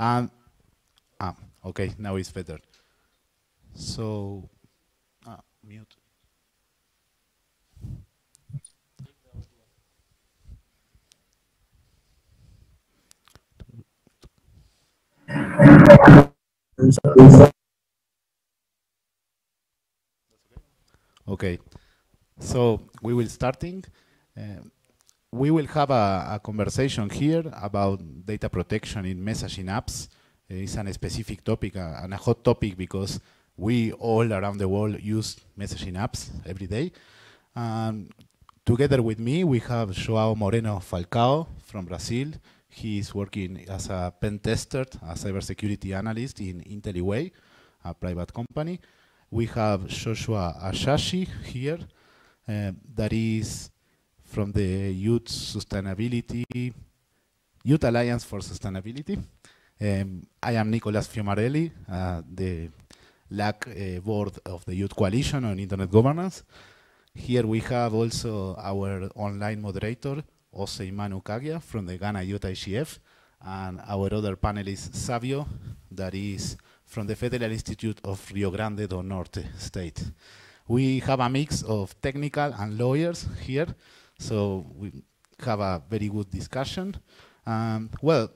Ah, okay, now it's better. So, ah, mute. Okay, so we will starting. Um, we will have a, a, conversation here about data protection in messaging apps. Uh, it's a specific topic uh, and a hot topic because we all around the world use messaging apps every day. Um, together with me, we have Joao Moreno Falcao from Brazil. He is working as a pen tester, a cybersecurity analyst in IntelliWay, a private company. We have Joshua Ashashi here, uh, that is from the Youth Sustainability, Youth Alliance for Sustainability. Um, I am Nicolas Fiumarelli, uh, the LAC uh, board of the Youth Coalition on Internet Governance. Here we have also our online moderator, Osei Manu Kagyah from the Ghana Youth IGF, and our other panelist, Savio, that is from the Federal Institute of Rio Grande do Norte state. We have a mix of technical and lawyers here, so we have a very good discussion. Um, well,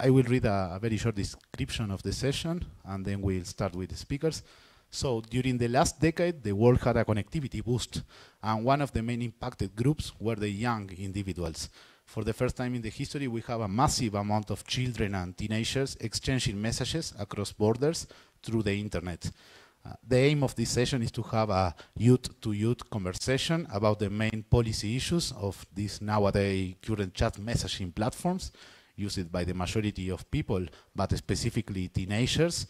I will read a, a, very short description of the session, and then we'll start with the speakers. So during the last decade, the world had a connectivity boost, and one of the main impacted groups were the young individuals. For the first time in the history, we have a massive amount of children and teenagers exchanging messages across borders through the internet. The aim of this session is to have a youth-to-youth -youth conversation about the main policy issues of these nowadays current chat messaging platforms used by the majority of people, but specifically teenagers.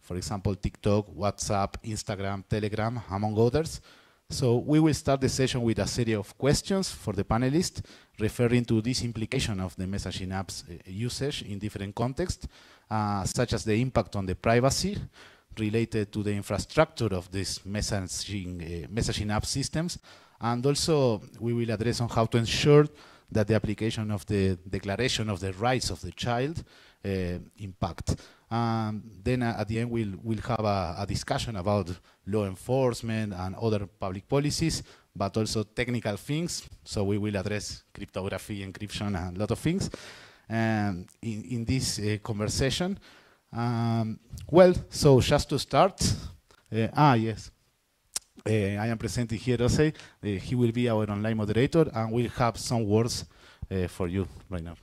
For example, TikTok, WhatsApp, Instagram, Telegram, among others. So we will start the session with a series of questions for the panelists referring to this implication of the messaging apps uh, usage in different contexts, uh, such as the impact on the privacy related to the infrastructure of these messaging, uh, messaging app systems, and also we will address on how to ensure that the application of the Declaration of the Rights of the Child uh, impact. Um, then uh, at the end, we'll, we'll have a, a, discussion about law enforcement and other public policies, but also technical things. So we will address cryptography, encryption, and a lot of things um, in, in this uh, conversation. Um, well, so just to start, uh, ah, yes. Uh, I am presenting here Jose. Uh, he will be our online moderator, and we'll have some words uh, for you right now.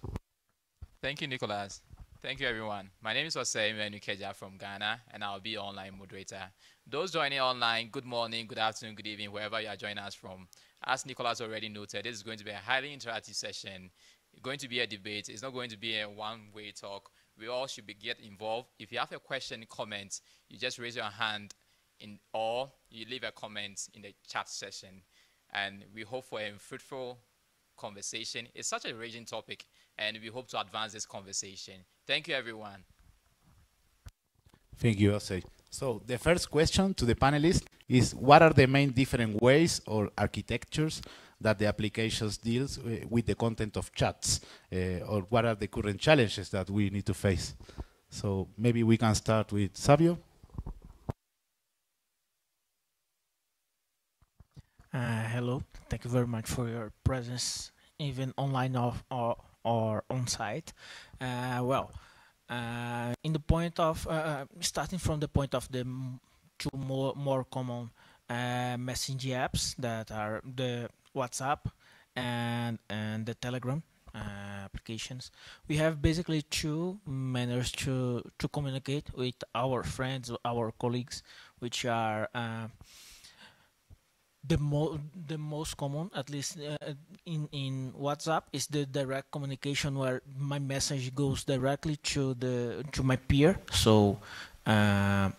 Thank you, Nicolas. Thank you, everyone. My name is Osei Manu Kagyah from Ghana, and I'll be online moderator. Those joining online, good morning, good afternoon, good evening, wherever you are joining us from. As Nicolas already noted, this is going to be a highly interactive session. It's going to be a debate. It's not going to be a one-way talk. We all should be get involved. If you have a question, comment, you just raise your hand, in, or you leave a comment in the chat session. And we hope for a fruitful conversation. It's such a raging topic, and we hope to advance this conversation. Thank you, everyone. Thank you, Jose. So the first question to the panelists is what are the main different ways or architectures that the applications deals with the content of chats uh, or what are the current challenges that we need to face? So maybe we can start with Savio. Uh, hello, thank you very much for your presence, even online or, or, or on site. Uh, well, uh, in the point of uh, uh, starting from the point of the two more more common uh, messaging apps that are the WhatsApp and and the Telegram applications, we have basically two manners to to communicate with our friends, our colleagues, which are the mo the most common at least uh, in in WhatsApp is the direct communication where my message goes directly to the to my peer. So uh,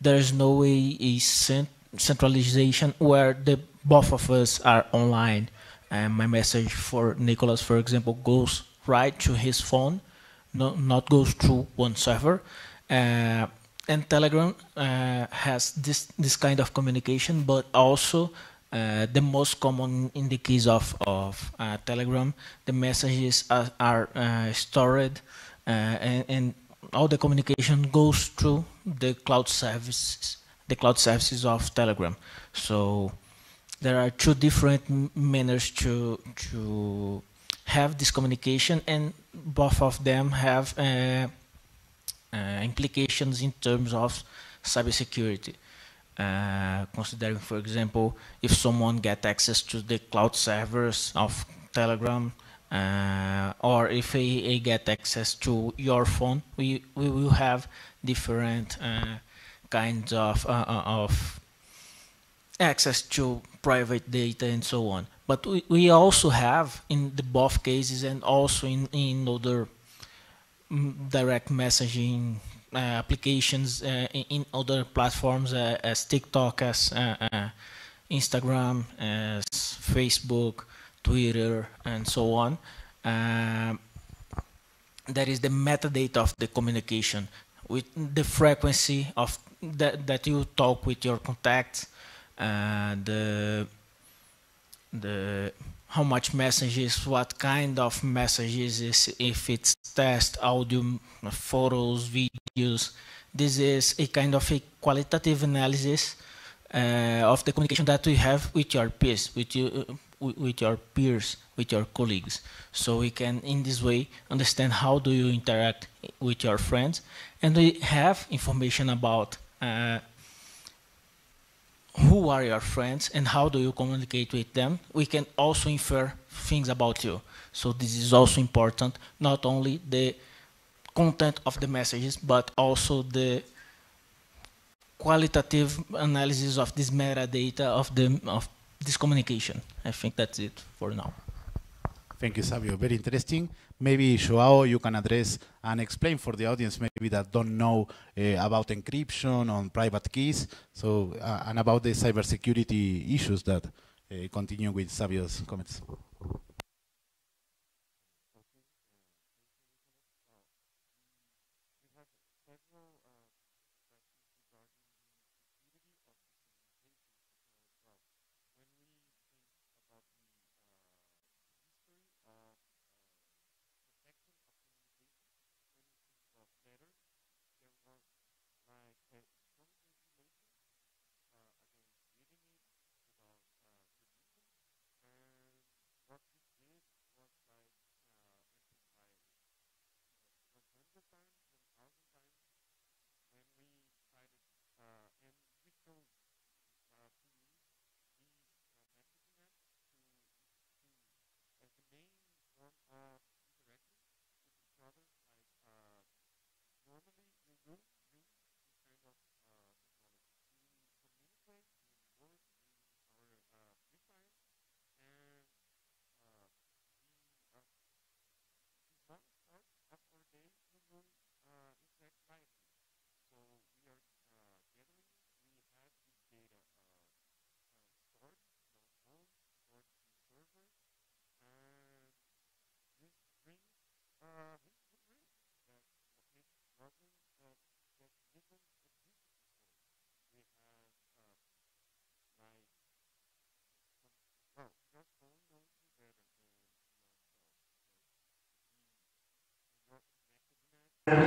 there is no way a cent centralization where the both of us are online and my message for Nicholas for example goes right to his phone no, not goes through one server uh, and Telegram uh, has this this kind of communication, but also uh, the most common in the case of of uh, Telegram, the messages are, are uh, stored uh, and, and, all the communication goes through the cloud services, the cloud services of Telegram. So there are two different manners to to have this communication, and both of them have uh, uh, implications in terms of cybersecurity. Uh, considering, for example, if someone get access to the cloud servers of Telegram, uh, or if they, they, get access to your phone, we we will have different uh, kinds of uh, uh, of access to private data and so on. But we, we also have in the both cases and also in in other mm, direct messaging uh, applications uh, in, in, other platforms uh, as TikTok, as Instagram, as Facebook, Twitter, and so on. Um, that is the metadata of the communication with the frequency of that, that you talk with your contacts, uh, the the how much messages, what kind of messages, is, if it's text, audio, photos, videos. This is a kind of a qualitative analysis uh, of the communication that we have with your peers, with you, uh, with your peers, with your colleagues. So we can, in this way, understand how do you interact with your friends, and we have information about uh, who are your friends and how do you communicate with them, we can also infer things about you. So this is also important, not only the content of the messages, but also the qualitative analysis of this metadata of the of this communication. I think that's it for now. Thank you, Savio. Very interesting. Maybe Joao, you can address and explain for the audience maybe that don't know uh, about encryption on private keys, so uh, and about the cybersecurity issues that uh, continue with Savio's comments.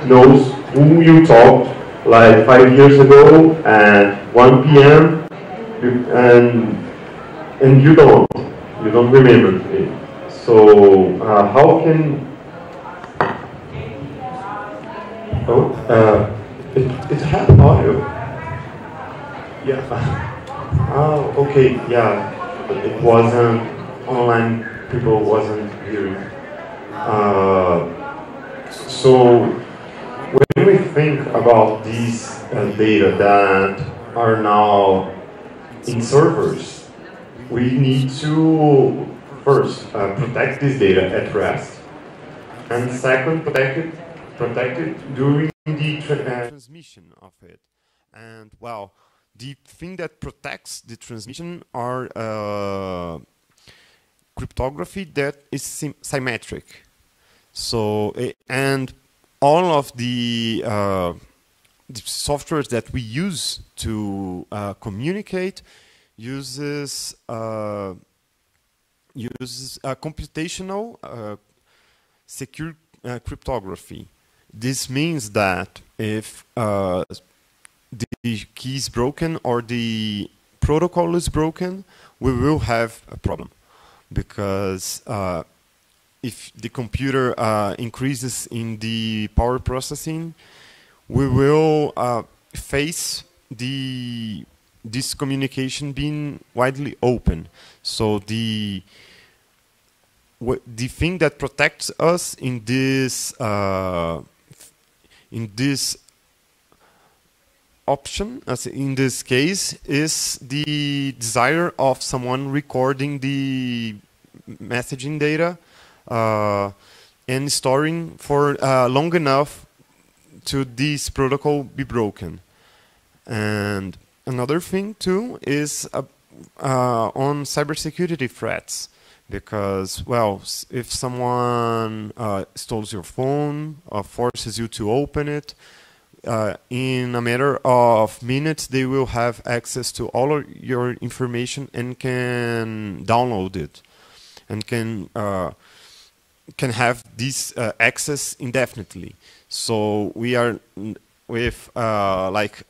Knows who you talked like five years ago at 1 p.m. and and you don't you don't remember it. So uh, how can oh uh, it it had audio yeah oh okay yeah it wasn't online people wasn't hearing uh, so when we think about these uh, data that are now in servers, we need to first uh, protect this data at rest, and second, protect it, protect it during the tra uh, transmission of it. And well, the thing that protects the transmission are uh, cryptography that is symmetric. So, eh, and all of the, uh, the softwares that we use to uh, communicate uses uh, uses computational uh, secure uh, cryptography. this means that if uh, the key is broken or the protocol is broken, we will have a problem because uh, if the computer uh, increases in the power processing, we will uh, face the this communication being widely open. So the the thing that protects us in this uh, in this option, as in this case, is the desire of someone recording the messaging data and storing for uh, long enough to this protocol be broken. And another thing too is uh, uh on cybersecurity threats because well if someone uh, steals your phone or forces you to open it uh, in a matter of minutes they will have access to all of your information and can download it and can uh, can have this uh, access indefinitely so we are with uh, like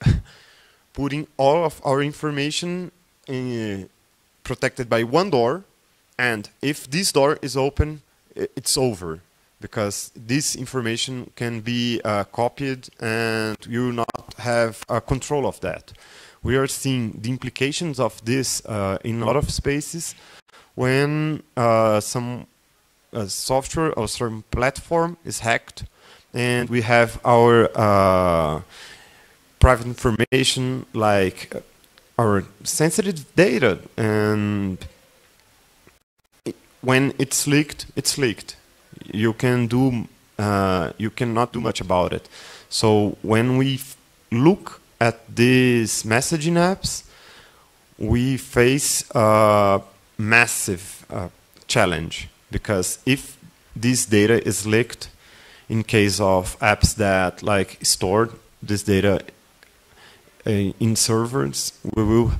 putting all of our information in, protected by one door and if this door is open, it's over because this information can be uh, copied and you will not have uh, control of that. We are seeing the implications of this uh, in a lot of spaces when uh, some uh, software or certain platform is hacked and we have our uh, private information like our sensitive data and when it's leaked, it's leaked. You can do, uh, you cannot do much about it. So when we look at these messaging apps, we face a massive uh, challenge because if this data is leaked, in case of apps that like store this data uh, in servers, we will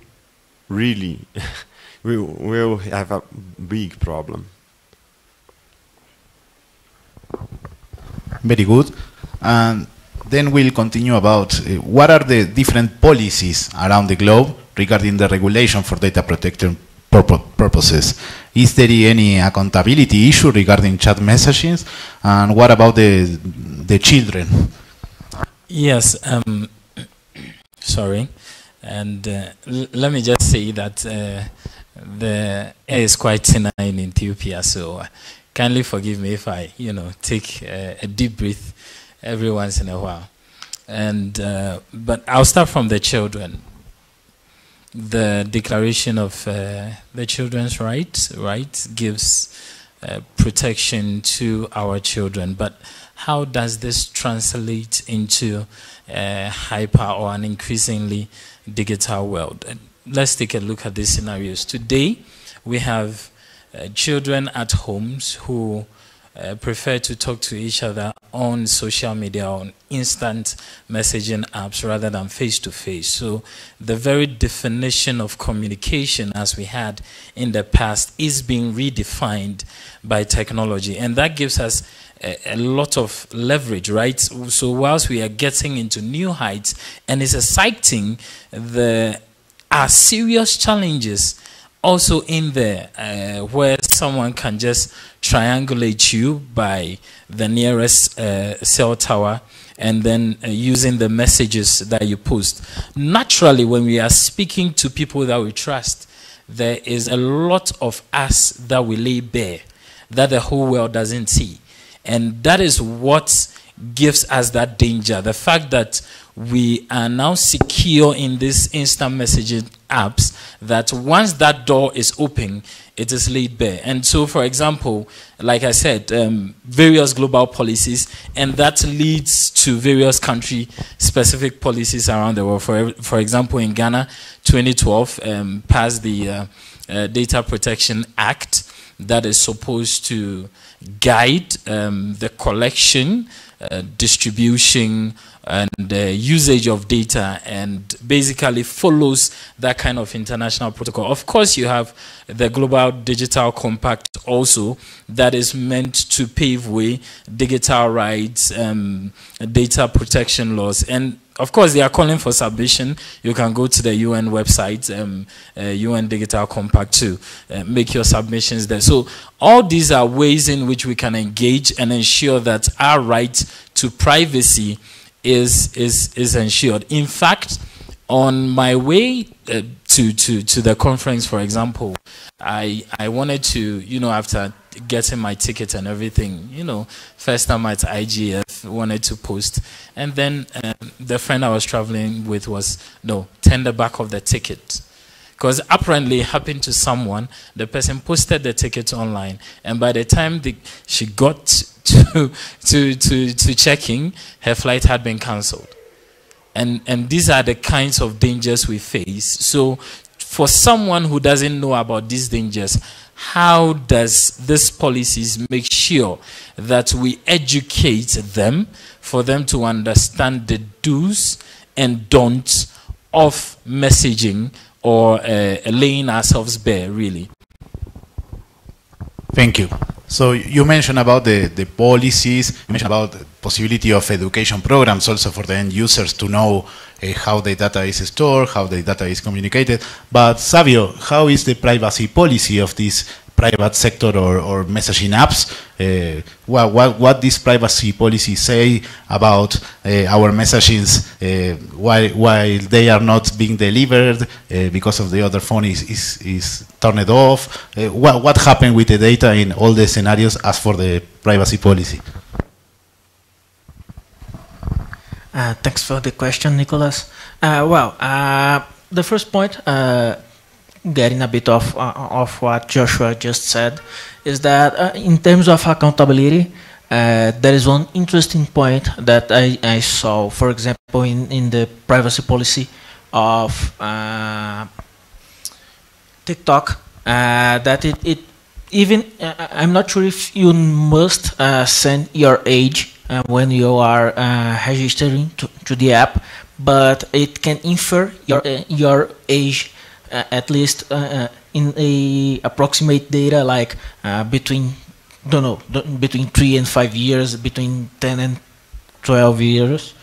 really we will have a big problem. Very good. And then we'll continue about uh, what are the different policies around the globe regarding the regulation for data protection purposes. Is there any accountability issue regarding chat messages? And what about the, the children? Yes, um, sorry. And uh, let me just say that uh, the air is quite thin in Ethiopia, so kindly forgive me if I, you know, take uh, a deep breath every once in a while. And uh, but I'll start from the children. The Declaration of uh, the Children's Rights, right, gives uh, protection to our children. But how does this translate into a hyper or an increasingly digital world? let's take a look at these scenarios. Today, we have uh, children at homes who uh, prefer to talk to each other on social media, on instant messaging apps rather than face to face. So, the very definition of communication as we had in the past is being redefined by technology. And that gives us a, lot of leverage, right? So, whilst we are getting into new heights and it's exciting, the are serious challenges also in there uh, where someone can just triangulate you by the nearest uh, cell tower and then uh, using the messages that you post. Naturally, when we are speaking to people that we trust, there is a lot of us that we lay bare that the whole world doesn't see. And that is what gives us that danger. The fact that we are now secure in these instant messaging apps that once that door is open, it is laid bare. And so, for example, like I said, um, various global policies, and that leads to various country specific policies around the world. For, for example, in Ghana, 2012 um, passed the uh, uh, Data Protection Act that is supposed to guide um, the collection, uh, distribution, and uh, usage of data and basically follows that kind of international protocol. Of course, you have the Global Digital Compact also that is meant to pave way digital rights, um, data protection laws, and of course, they are calling for submission. You can go to the UN website, um, uh, UN Digital Compact, to uh, make your submissions there. So, all these are ways in which we can engage and ensure that our right to privacy is is is ensured. In fact, on my way uh, to to to the conference, for example, I I wanted to you know after getting my ticket and everything, you know, first time at IGF, wanted to post, and then um, the friend I was traveling with was no tender back of the ticket. Because apparently it happened to someone, the person posted the ticket online, and by the time the, she got to, to, to, to checking, her flight had been cancelled. And, and these are the kinds of dangers we face. So, for someone who doesn't know about these dangers, how does this policies make sure that we educate them for them to understand the do's and don'ts of messaging or uh, laying ourselves bare, really. Thank you. So you mentioned about the, the policies, you mentioned about the possibility of education programs also for the end users to know how the data is stored, how the data is communicated. But Savio, how is the privacy policy of this private sector or, or messaging apps. Uh, what, what, what this privacy policy say about uh, our messages uh, while, while they are not being delivered because of the other phone is, is, is turned off? What, what happened with the data in all the scenarios as for the privacy policy? Uh, thanks for the question, Nicholas. well, the first point getting a bit of uh, of what Joshua just said is that uh, in terms of accountability, uh, there is one interesting point that I, I saw, for example, in, in the privacy policy of uh, TikTok, uh, that it, it even uh, I'm not sure if you must send your age when you are registering to, to the app, but it can infer your your age uh, at least uh, uh, in a approximate data like between don't know between three and five years, between ten and twelve years.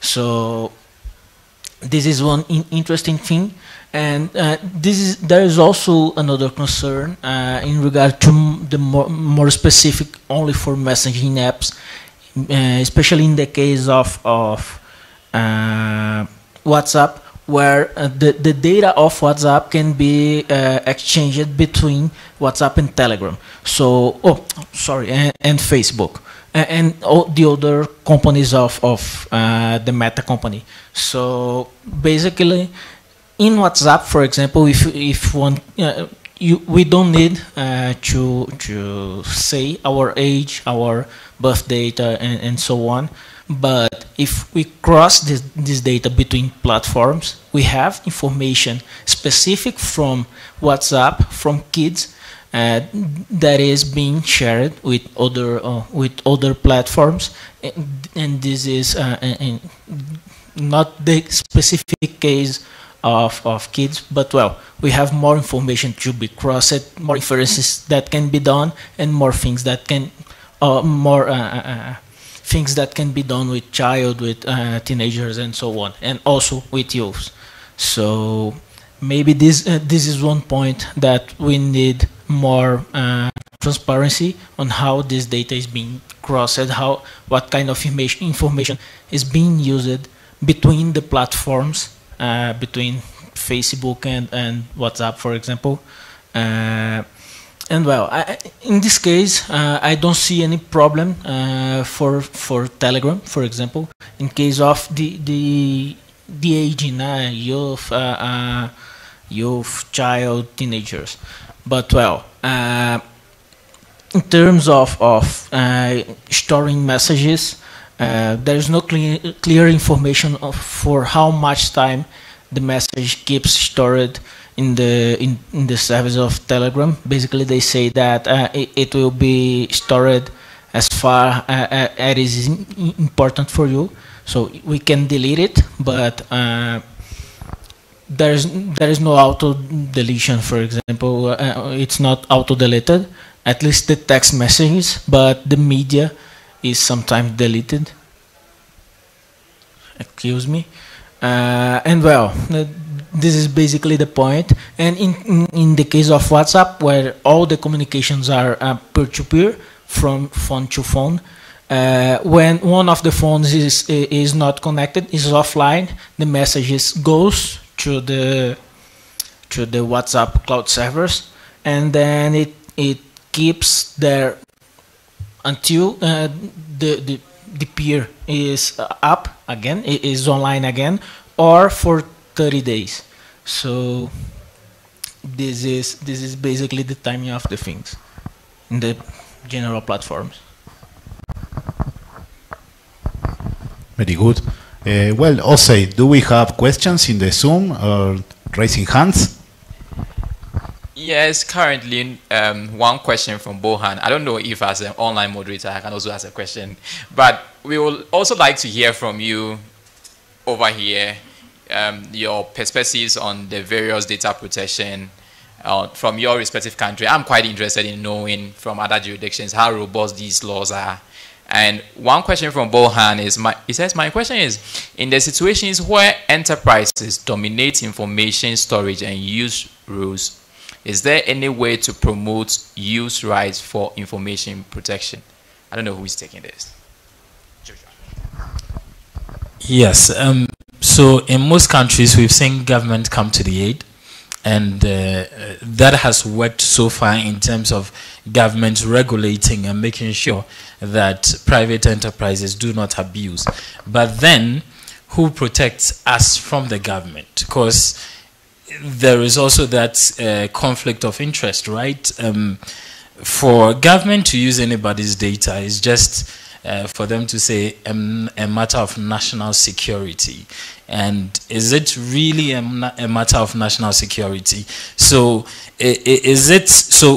so this is one in interesting thing and uh, this is there is also another concern uh, in regard to the more, more specific only for messaging apps uh, especially in the case of of WhatsApp where uh, the, the data of WhatsApp can be uh, exchanged between WhatsApp and Telegram. So, oh, sorry, and, and Facebook. And, and, all the other companies of, of uh, the Meta company. So, basically, in WhatsApp, for example, if, if one, uh, you, we don't need uh, to, to say our age, our birth data, and, and so on. But if we cross this, this data between platforms, we have information specific from WhatsApp, from kids, uh, that is being shared with other uh, with other platforms, and, and this is uh, not the specific case of, of kids, but well, we have more information to be crossed, more inferences that can be done, and more things that can, uh, more uh, uh, things that can be done with child, with uh, teenagers, and so on, and also with youth. So maybe this uh, this is one point that we need more uh, transparency on how this data is being crossed, how what kind of information information is being used between the platforms, uh, between Facebook and and WhatsApp, for example. Uh, and well, I, in this case, uh, I don't see any problem uh, for for Telegram, for example, in case of the the the aging, uh, youth, uh, uh, youth, child, teenagers. But well, uh, in terms of of storing messages, there is no clear clear information of for how much time the message keeps stored in the in, in the service of Telegram. Basically, they say that uh, it, it, will be stored as far uh, uh as it is important for you. So we can delete it, but uh, there's there is no auto deletion. For example, uh, it's not auto deleted. At least the text messages, but the media is sometimes deleted. Excuse me. Uh, and well, this is basically the point. And in, in, in, the case of WhatsApp, where all the communications are uh, peer-to-peer, from phone to phone, uh, when one of the phones is is not connected, is offline, the messages goes to the to the WhatsApp cloud servers, and then it it keeps there until uh, the the the peer is up again, is online again, or for 30 days. So this is this is basically the timing of the things in the general platforms. Very good. Uh, well, Osei, do we have questions in the Zoom or raising hands? Yes, currently um, one question from Bohan. I don't know if as an online moderator I can also ask a question, but we would also like to hear from you over here, um, your perspectives on the various data protection uh, from your respective country. I'm quite interested in knowing from other jurisdictions how robust these laws are. And one question from Bohan is, my, he says, my question is, in the situations where enterprises dominate information storage and use rules, is there any way to promote use rights for information protection? I don't know who is taking this. Yes. Um, so in most countries, we've seen government come to the aid, and uh, that has worked so far in terms of government regulating and making sure that private enterprises do not abuse. But then, who protects us from the government? Because there is also that uh, conflict of interest, right? Um, for government to use anybody's data is just uh, for them to say um, a matter of national security. And is it really a, a matter of national security? So is it so?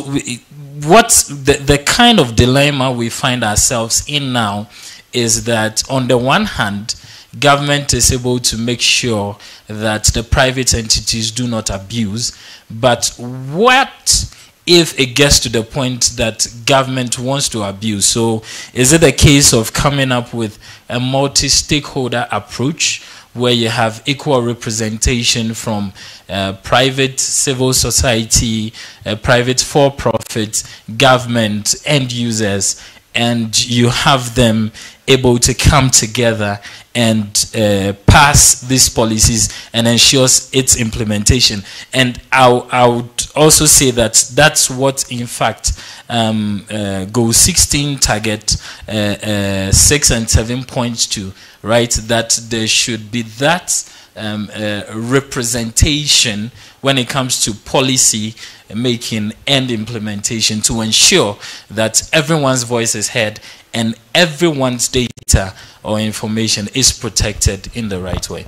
What's the, the kind of dilemma we find ourselves in now is that on the one hand, government is able to make sure that the private entities do not abuse. But what if it gets to the point that government wants to abuse? So is it a case of coming up with a multi-stakeholder approach where you have equal representation from uh, private civil society, uh, private for-profit, government, end users, and you have them able to come together and uh, pass these policies and ensures its implementation. And I, I would also say that that's what, in fact, um, uh, Goal 16 target uh, uh 6 and 7 points to, right? That there should be that um, uh, representation when it comes to policy making and implementation to ensure that everyone's voice is heard and everyone's data or information is protected in the right way.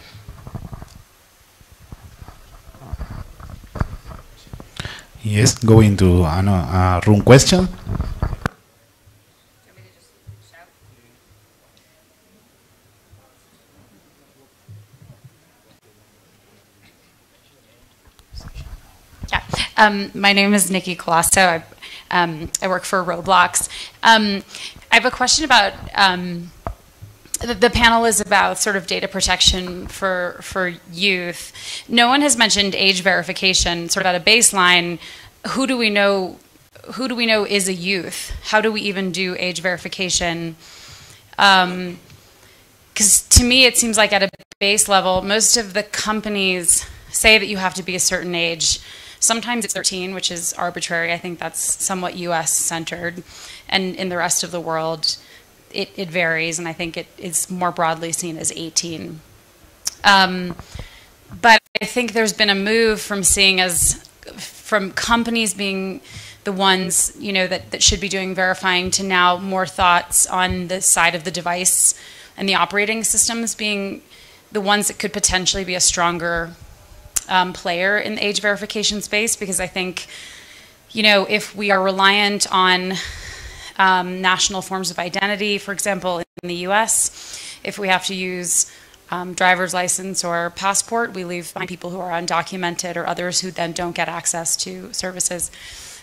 Yes, going to a uh, room question. Yeah, um, my name is Nicky Colaço. I, um, I work for Roblox. Um, I have a question about um, the, the, panel is about sort of data protection for for youth. No one has mentioned age verification. Sort of at a baseline, who do we know? Who do we know is a youth? How do we even do age verification? Because um, to me, it seems like at a base level, most of the companies say that you have to be a certain age. Sometimes it's 13, which is arbitrary. I think that's somewhat US centered. And in the rest of the world, it, it varies, and I think it is more broadly seen as 18. Um, but I think there's been a move from seeing as from companies being the ones you know that, that should be doing verifying to now more thoughts on the side of the device and the operating systems being the ones that could potentially be a stronger um, player in the age verification space because I think, you know, if we are reliant on um, national forms of identity, for example, in the US, if we have to use um, driver's license or passport, we leave behind people who are undocumented or others who then don't get access to services.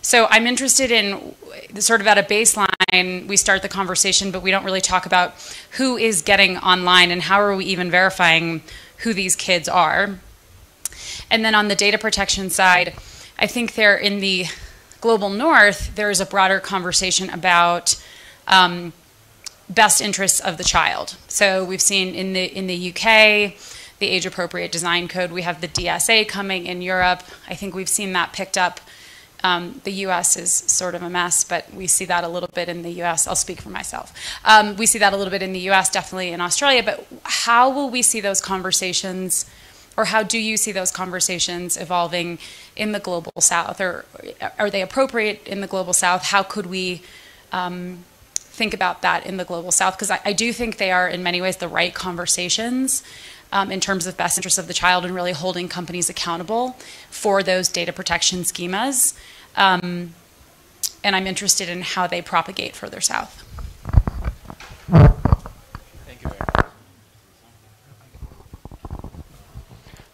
So I'm interested in sort of at a baseline, we start the conversation, but we don't really talk about who is getting online and how are we even verifying who these kids are. And then on the data protection side, I think there in the global north, there is a broader conversation about um, best interests of the child. So we've seen in the in the UK, the age appropriate design code. We have the DSA coming in Europe. I think we've seen that picked up. Um, the U.S. is sort of a mess, but we see that a little bit in the U.S. I'll speak for myself. Um, we see that a little bit in the U.S., definitely in Australia. But how will we see those conversations, or how do you see those conversations evolving in the global South, or are they appropriate in the global South? How could we um, think about that in the global south? Because I, I, do think they are in many ways the right conversations um, in terms of best interests of the child and really holding companies accountable for those data protection schemas um, and i'm interested in how they propagate further south thank you very much uh,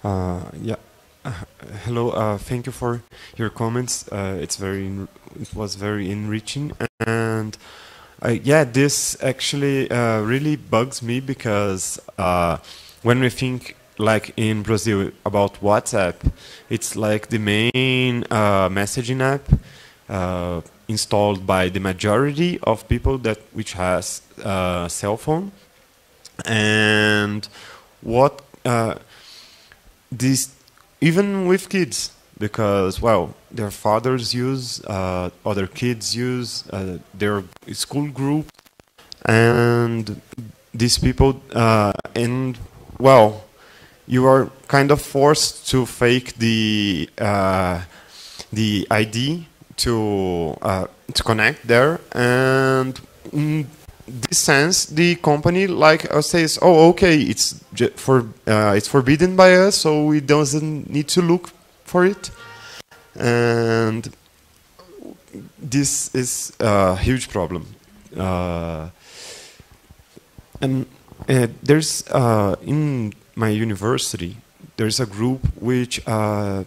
yeah. Uh, hello uh, thank you for your comments. Uh, it's very it was very enriching. And uh, yeah, this actually uh, really bugs me because uh, when we think like in Brazil about WhatsApp, it's like the main uh, messaging app uh, installed by the majority of people that which has a uh, cell phone, and what this even with kids because well their fathers use uh, other kids use uh, their school group and these people uh, and well you are kind of forced to fake the uh, the ID to uh, to connect there and in this sense the company like uh, says oh okay it's for it's forbidden by us so we doesn't need to look for it. And this is a huge problem. Uh, and uh, there's uh, in my university there's a group which uh,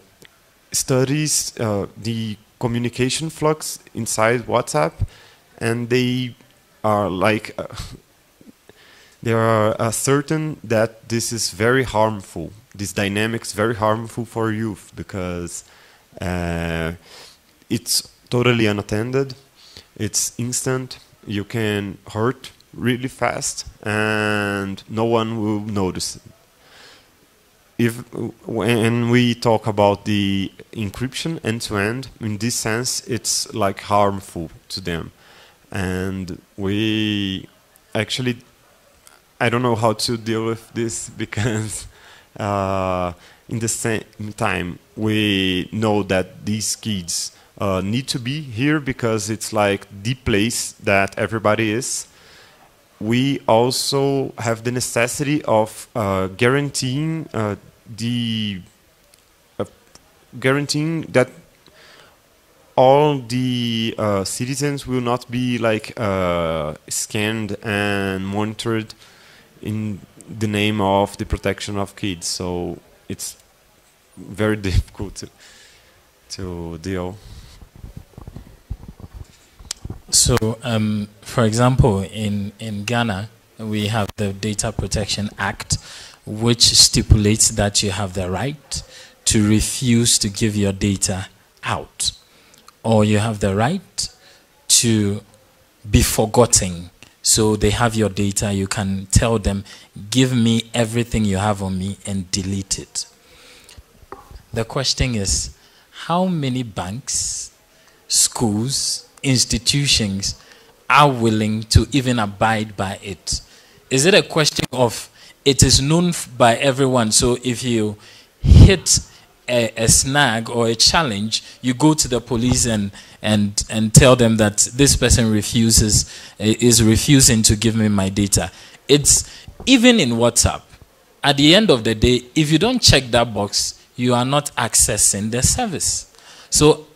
studies uh, the communication flux inside WhatsApp, and they are like uh, they are certain that this is very harmful. This dynamics very harmful for youth because uh, it's totally unattended, it's instant, you can hurt really fast, and no one will notice. If when we talk about the encryption end to end, in this sense, it's like harmful to them, and we actually I don't know how to deal with this because uh, in the same time, we know that these kids uh, need to be here because it's like the place that everybody is. We also have the necessity of uh, guaranteeing uh, the uh, guaranteeing that all the uh, citizens will not be like scanned and monitored in the name of the protection of kids. So it's very difficult to, to deal. So, um, for example, in, in Ghana, we have the Data Protection Act, which stipulates that you have the right to refuse to give your data out, or you have the right to be forgotten so they have your data. You can tell them, give me everything you have on me and delete it. The question is, how many banks, schools, institutions are willing to even abide by it? Is it a question of it is known by everyone, so if you hit a, a, snag or a challenge, you go to the police and, and, and tell them that this person refuses, eh, is refusing to give me my data. It's even in WhatsApp. At the end of the day, if you don't check that box, you are not accessing the service. So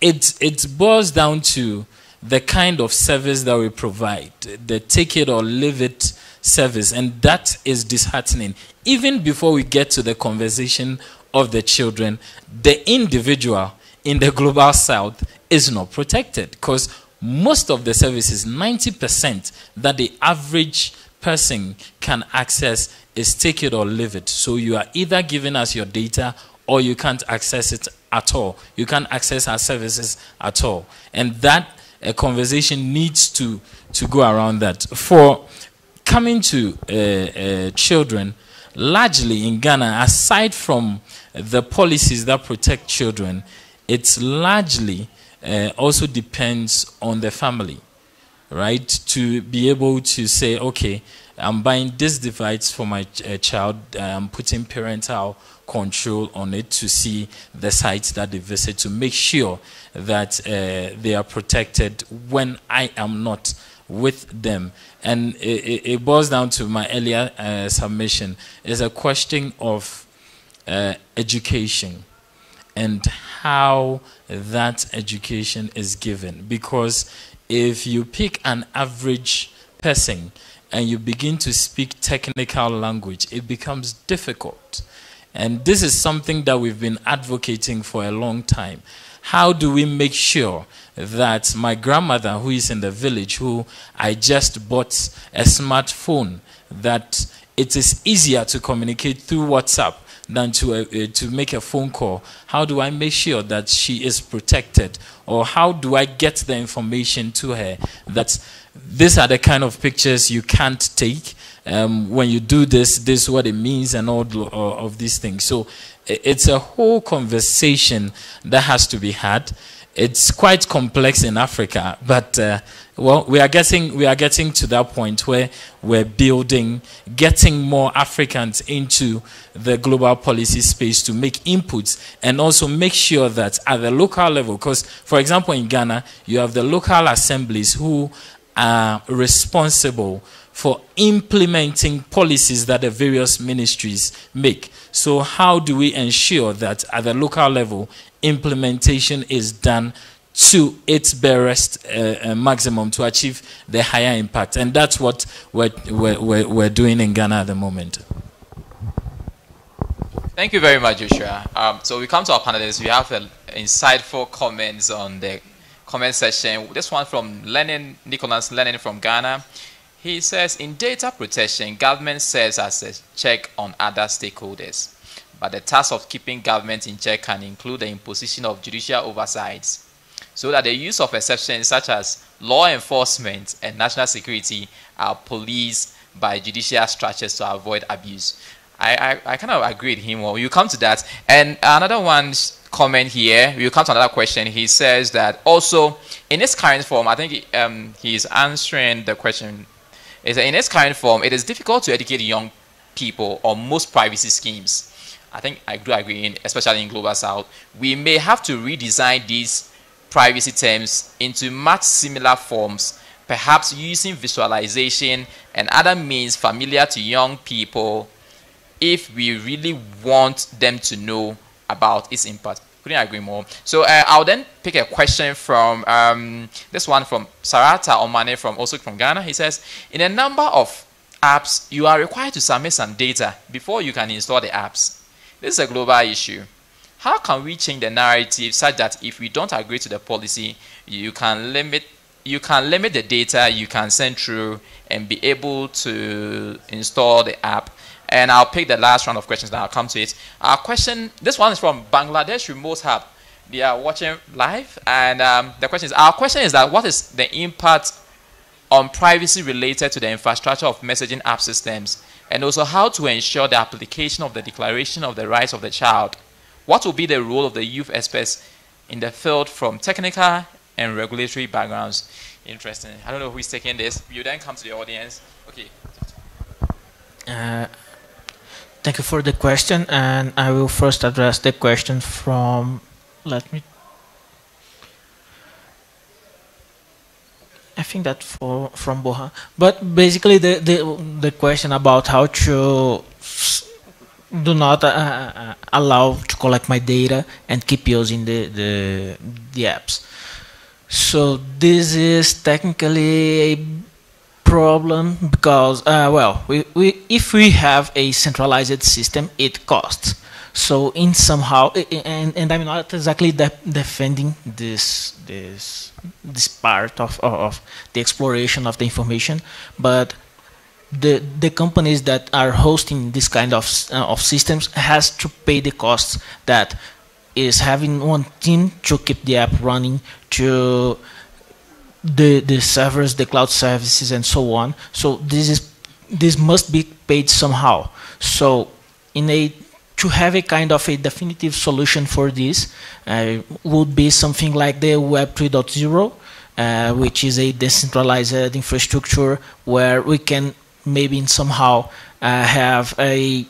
it, it boils down to the kind of service that we provide, the take it or leave it service, and that is disheartening. Even before we get to the conversation of the children, the individual in the global south is not protected because most of the services, 90% that the average person can access is take it or leave it. So you are either giving us your data or you can't access it at all. You can't access our services at all. And that a conversation needs to, to go around that. For coming to uh, uh, children, largely in Ghana, aside from the policies that protect children, it's largely uh, also depends on the family, right? To be able to say, okay, I'm buying this device for my uh, child, I'm putting parental control on it to see the sites that they visit to make sure that uh, they are protected when I am not with them. And it, it boils down to my earlier uh, submission It's a question of uh, education and how that education is given. Because if you pick an average person and you begin to speak technical language, it becomes difficult. And this is something that we've been advocating for a long time. How do we make sure that my grandmother, who is in the village, who I just bought a smartphone, that it is easier to communicate through WhatsApp than to, uh, uh, to make a phone call? How do I make sure that she is protected? Or how do I get the information to her that these are the kind of pictures you can't take? Um, when you do this, this is what it means, and all of these things. So it's a whole conversation that has to be had. It's quite complex in Africa, but uh, well, we are getting we are getting to that point where we're building, getting more Africans into the global policy space to make inputs and also make sure that at the local level, because for example in Ghana, you have the local assemblies who are responsible for implementing policies that the various ministries make. So, how do we ensure that at the local level, implementation is done to its barest uh, uh, maximum to achieve the higher impact? And that's what we're, we're, we're doing in Ghana at the moment. Thank you very much, Joshua. Um, so we come to our panelists. We have uh, insightful comments on the comment section. This one from Lenin, Nicholas Lenin from Ghana. He says, in data protection, government serves as a check on other stakeholders. But the task of keeping government in check can include the imposition of judicial oversights, so that the use of exceptions such as law enforcement and national security are policed by judicial structures to avoid abuse. I, I, I kind of agree with him. Well, you come to that. And another one comment here, we will come to another question. He says that also in its current form, I think um, he's answering the question is that in its current form, it is difficult to educate young people on most privacy schemes. I think I do agree, in, especially in Global South. We may have to redesign these privacy terms into much similar forms, perhaps using visualization and other means familiar to young people if we really want them to know about its impact. Couldn't agree more. So uh, I'll then pick a question from um, this one from Sarata Omane from also from Ghana. He says, in a number of apps, you are required to submit some data before you can install the apps. This is a global issue. How can we change the narrative such that if we don't agree to the policy, you can limit you can limit the data you can send through and be able to install the app and I'll pick the last round of questions, then I'll come to it. Our question, this one is from Bangladesh Remote Hub. They are watching live, and um, the question is, our question is that what is the impact on privacy related to the infrastructure of messaging app systems, and also how to ensure the application of the Declaration of the Rights of the Child. What will be the role of the youth experts in the field from technical and regulatory backgrounds? Interesting. I don't know who is taking this. You then come to the audience. Okay. Uh, Thank you for the question, and I will first address the question from. Let me. I think that for from Boha, but basically the the the question about how to do not uh, uh, allow to collect my data and keep using the, the, the apps. So this is technically a problem because, uh, well, we, we, if we have a centralized system, it costs. So in somehow, and, and I'm not exactly de defending this this this part of, of the exploration of the information, but the the companies that are hosting this kind of uh, of systems has to pay the costs that is having one team to keep the app running to the the servers the cloud services and so on. So this is this must be paid somehow. So in a to have a kind of a definitive solution for this uh, would be something like the web 3.0 uh, which is a decentralized infrastructure where we can maybe somehow uh, have a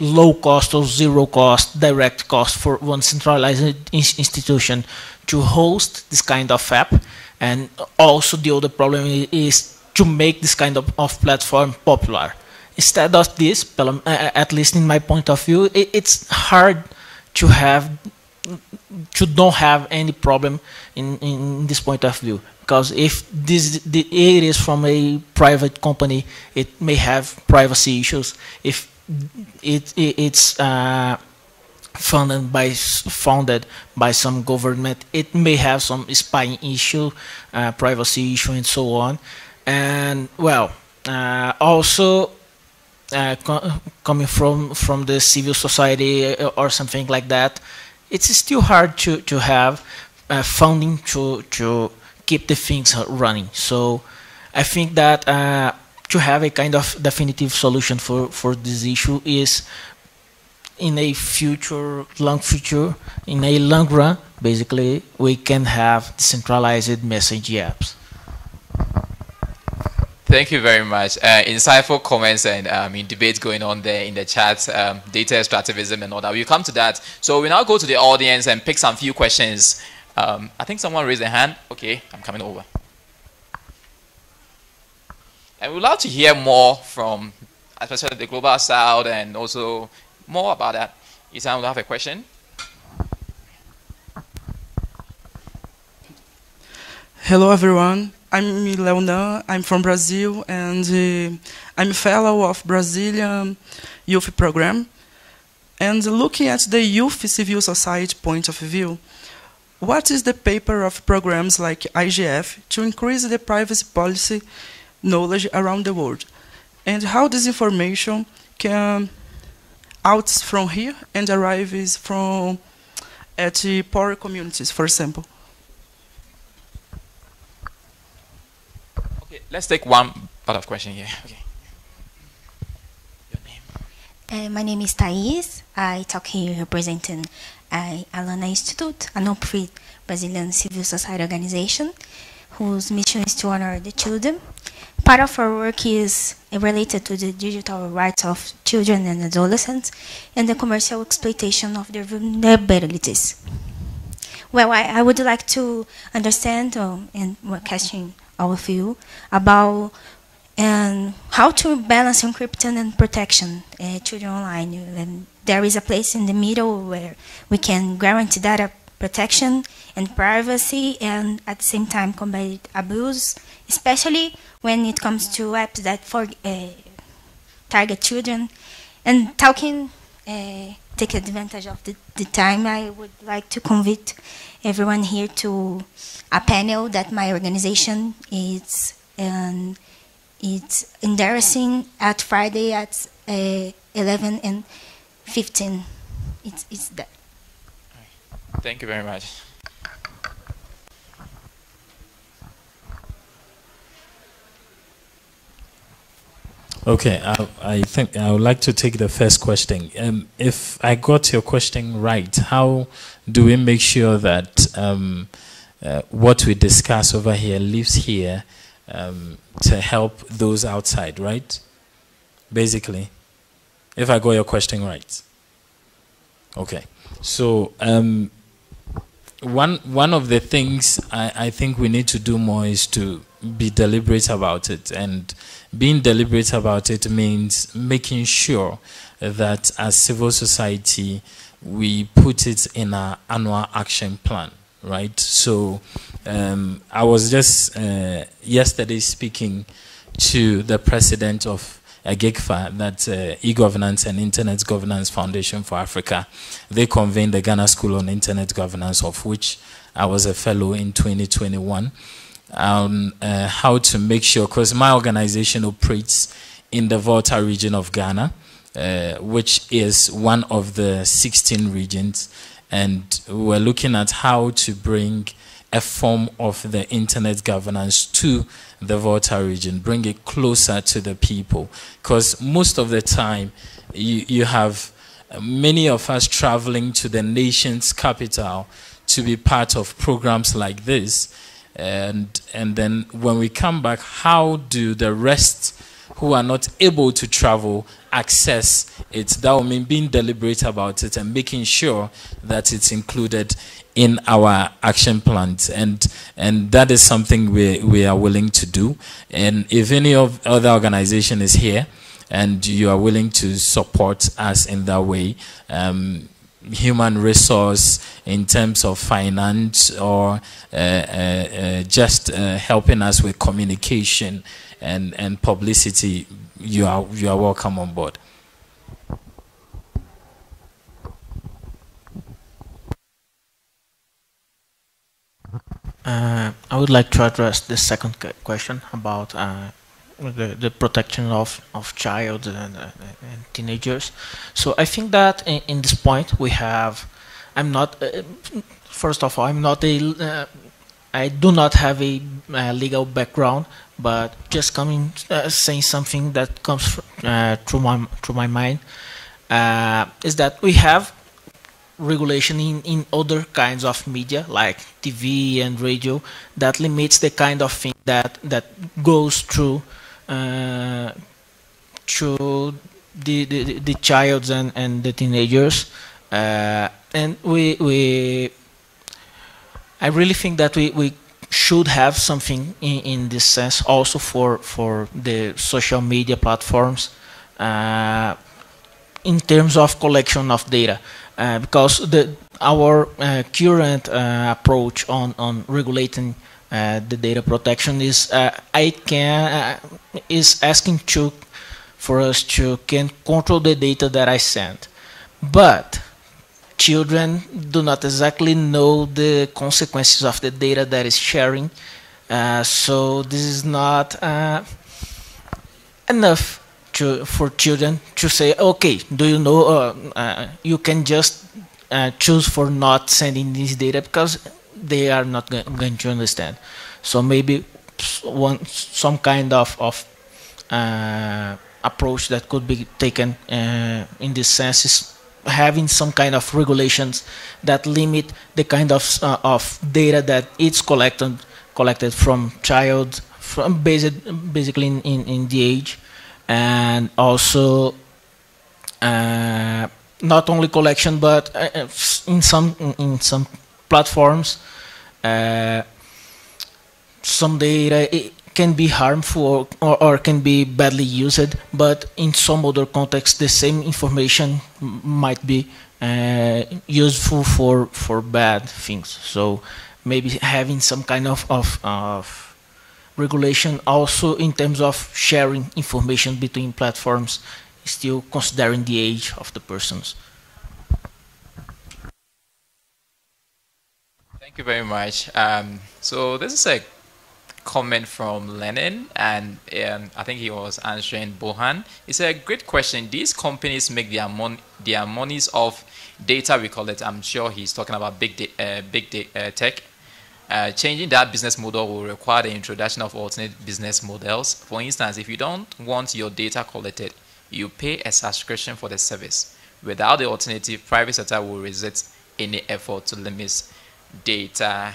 low cost or zero cost direct cost for one centralized institution to host this kind of app. And also the other problem is to make this kind of, of platform popular instead of this at least in my point of view it's hard to have to don't have any problem in, in this point of view because if this the, it is from a private company, it may have privacy issues. If it, it it's uh, funded by founded by some government, it may have some spying issue, uh, privacy issue, and so on. And well, uh, also uh, co coming from from the civil society uh, or something like that, it's still hard to to have uh, funding to to keep the things running. So I think that uh, to have a kind of definitive solution for, for this issue is in a future, long future, in a long run, basically, we can have decentralized message apps. Thank you very much. Uh, insightful comments and um, in debates going on there in the chat, um, data extractivism and all that. We'll come to that. So we now go to the audience and pick some few questions um, I think someone raised a hand. Okay, I'm coming over. And we'd love to hear more from, especially the Global South and also more about that. Ethan, will have a question? Hello, everyone. I'm Leonan. I'm from Brazil, and uh, I'm a fellow of Brazilian Youth Program. And looking at the youth civil society point of view, what is the paper of programs like IGF to increase the privacy policy knowledge around the world? And how this information can out from here and arrives from at poor communities, for example? Let's take one part of question here. Okay. Your name? Uh, my name is Thais. I talk here representing uh, Alana Institute, a non-profit Brazilian civil society organization whose mission is to honor the children. Part of our work is related to the digital rights of children and adolescents and the commercial exploitation of their vulnerabilities. Well, I, I would like to understand um, and question of you about and how to balance encryption and protection uh, children online. And there is a place in the middle where we can guarantee data protection and privacy and at the same time combat abuse, especially when it comes to apps that for, uh, target children. And talking, uh, take advantage of the, the time, I would like to convite everyone here to a panel that my organization is um, it's endorsing at Friday at uh, 11 and 15. It's, it's that. Thank you very much. Okay, I, I, think I would like to take the first question. Um, if I got your question right, how do we make sure that um, uh, what we discuss over here lives here um, to help those outside, right? Basically, if I got your question right. Okay, so um, one one of the things I, I think we need to do more is to be deliberate about it, and being deliberate about it means making sure that as civil society, we put it in our annual action plan, right? So um, I was just uh, yesterday speaking to the president of GIGFA, that uh, e-governance and internet governance foundation for Africa. They convened the Ghana School on Internet Governance, of which I was a fellow in 2021, on uh, how to make sure, because my organization operates in the Volta region of Ghana, uh, which is one of the 16 regions, and we're looking at how to bring a form of the internet governance to the Volta region, bring it closer to the people. Because most of the time, you, you have many of us traveling to the nation's capital to be part of programs like this. And, and then when we come back, how do the rest who are not able to travel access it? That will mean being deliberate about it and making sure that it's included in our action plans and and that is something we we are willing to do and if any of other organization is here and you are willing to support us in that way um, human resource in terms of finance or uh, uh, uh, just uh, helping us with communication and and publicity you are you are welcome on board. Uh, I would like to address the second question about the, the protection of, of child and, uh, and, teenagers. So I think that in, in, this point we have, I'm not, uh, first of all, I'm not a, uh, I do not have a legal background, but just coming, uh, saying something that comes through my, through my mind, is that we have regulation in, in other kinds of media like TV and radio that limits the kind of thing that that goes through uh, through the, the, the childs and, and the teenagers. Uh, and we we I really think that we, we should have something in, in this sense also for for the social media platforms uh, in terms of collection of data. Uh, because the, our uh, current uh, approach on, on regulating uh, the data protection is uh, I can is asking to for us to can control the data that I send, but children do not exactly know the consequences of the data that is sharing. so this is not enough to, for children to say, okay, do you know, uh, uh, you can just uh, choose for not sending this data because they are not going to understand. So maybe one some kind of of uh, approach that could be taken uh, in this sense is having some kind of regulations that limit the kind of uh, of data that it's collected collected from child from based basically in, in, in the age and also uh, not only collection but uh, uh, in some in some platforms uh, some data can be harmful or, or, can be badly used but in some other context the same information might be uh, useful for for bad things so maybe having some kind of, of, of regulation also in terms of sharing information between platforms still considering the age of the persons. Thank you very much. Um, so this is a comment from Lenin, and um, I think he was answering Bohan. It's a great question. These companies make their, mon- their monies off data, we call it. I'm sure he's talking about big, uh, big uh, tech uh, changing that business model will require the introduction of alternate business models. For instance, if you don't want your data collected, you pay a subscription for the service. Without the alternative, private sector will resist any effort to limit data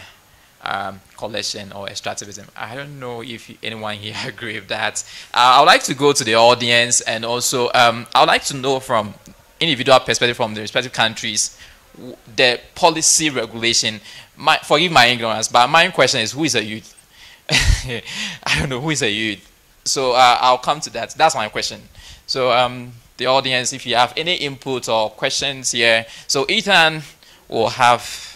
um, collection or extractivism. I don't know if anyone here agree with that. Uh, I would like to go to the audience and also um, I would like to know from individual perspective from the respective countries the policy regulation my, forgive my ignorance, but my question is who is a youth? I don't know who is a youth. So uh, I'll come to that. That's my question. So um, the audience if you have any input or questions here. So Ethan will have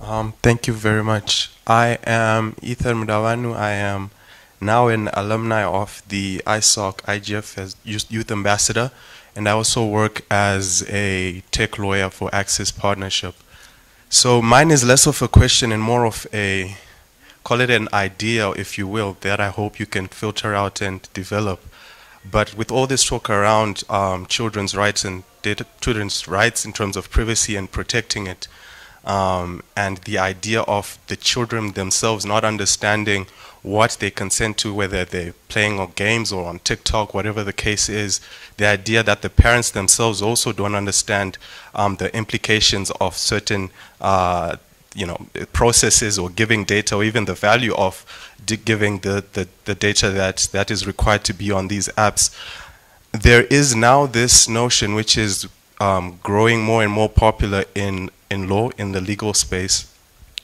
Um, thank you very much. I am Ethan Mudavanhu. I am now an alumni of the ISOC IGF as Youth Ambassador, and I also work as a tech lawyer for Access Partnership. So mine is less of a question and more of a, call it an idea, if you will, that I hope you can filter out and develop. But with all this talk around um, children's rights and data, children's rights in terms of privacy and protecting it, um, and the idea of the children themselves not understanding what they consent to, whether they're playing on games or on TikTok, whatever the case is, the idea that the parents themselves also don't understand um, the implications of certain uh, you know, processes or giving data or even the value of giving the, the, the data that, that is required to be on these apps. There is now this notion which is um, growing more and more popular in, in law, in the legal space,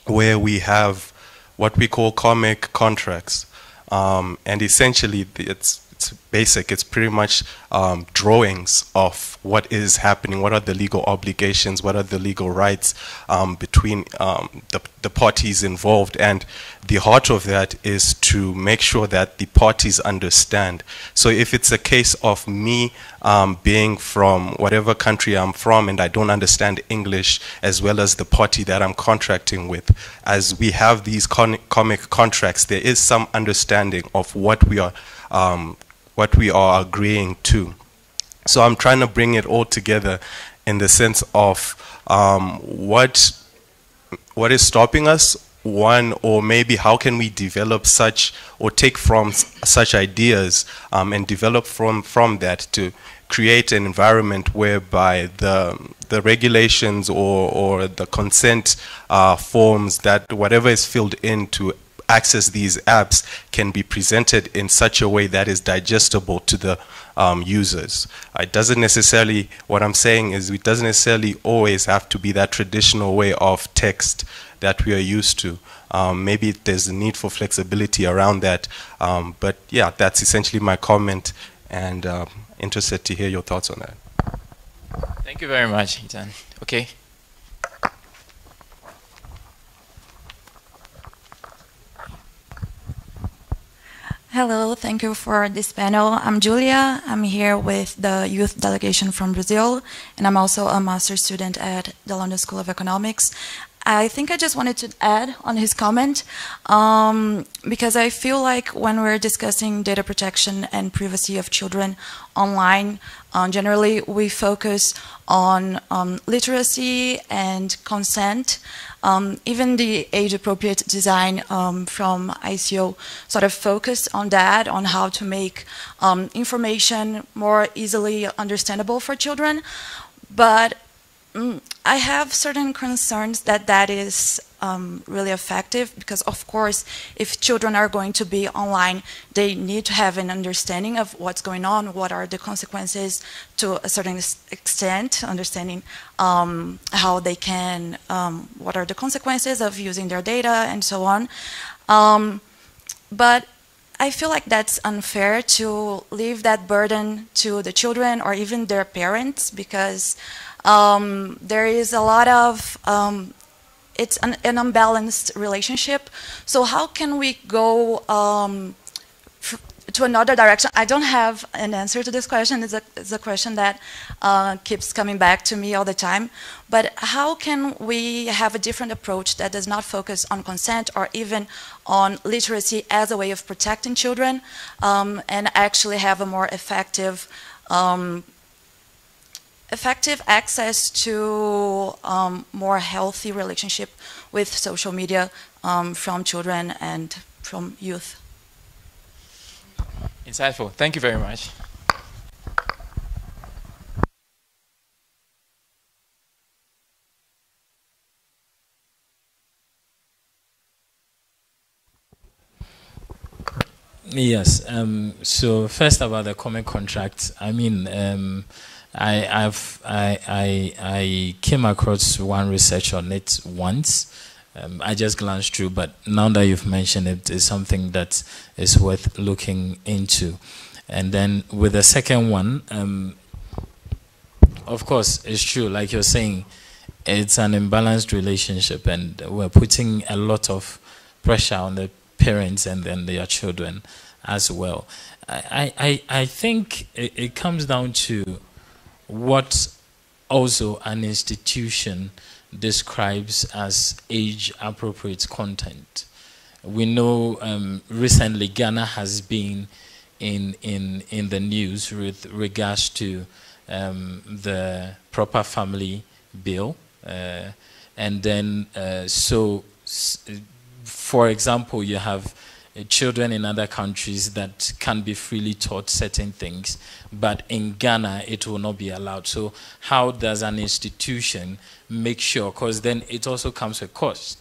where we have what we call comic contracts. Um, and essentially, it's it's basic. It's pretty much um, drawings of what is happening, what are the legal obligations, what are the legal rights um, between um, the, the parties involved. And the heart of that is to make sure that the parties understand. So if it's a case of me um, being from whatever country I'm from and I don't understand English as well as the party that I'm contracting with, as we have these con comic contracts, there is some understanding of what we are um, what we are agreeing to. So I'm trying to bring it all together in the sense of um, what what is stopping us one or maybe how can we develop such or take from such ideas um, and develop from from that to create an environment whereby the the regulations or or the consent uh, forms that whatever is filled in to access these apps can be presented in such a way that is digestible to the um, users. It doesn't necessarily, what I'm saying is it doesn't necessarily always have to be that traditional way of text that we are used to. Um, maybe there's a need for flexibility around that. Um, but yeah, that's essentially my comment and uh, interested to hear your thoughts on that. Thank you very much, Ethan. Okay. Hello, thank you for this panel. I'm Julia. I'm here with the youth delegation from Brazil, and I'm also a master's student at the London School of Economics. I think I just wanted to add on his comment, um, because I feel like when we're discussing data protection and privacy of children online, um, generally we focus on um, literacy and consent, um, even the age-appropriate design um, from ICO sort of focus on that, on how to make um, information more easily understandable for children. But mm, I have certain concerns that that is um, really effective because, of course, if children are going to be online, they need to have an understanding of what's going on, what are the consequences to a certain extent, understanding um, how they can, um, what are the consequences of using their data and so on. Um, but I feel like that's unfair to leave that burden to the children or even their parents because um, there is a lot of um, it's an, an, unbalanced relationship. So how can we go um, to another direction? I don't have an answer to this question. It's a, it's a question that uh, keeps coming back to me all the time. But how can we have a different approach that does not focus on consent or even on literacy as a way of protecting children um, and actually have a more effective um, effective access to um, more healthy relationship with social media um, from children and from youth. Insightful. Thank you very much. Yes. Um, so first about the comic contract. I mean, um, I, I've I, I I came across one research on it once. Um, I just glanced through, but now that you've mentioned it, it's something that is worth looking into. And then with the second one, um, of course, it's true, like you're saying, it's an imbalanced relationship, and we're putting a lot of pressure on the parents and then their children as well. I, I, I think it, it comes down to what also an institution describes as age appropriate content. We know um, recently Ghana has been in, in, in the news with regards to um, the proper family bill. Uh, and then, uh, so, for example, you have children in other countries that can be freely taught certain things, but in Ghana it will not be allowed. So how does an institution make sure? Because then it also comes with cost.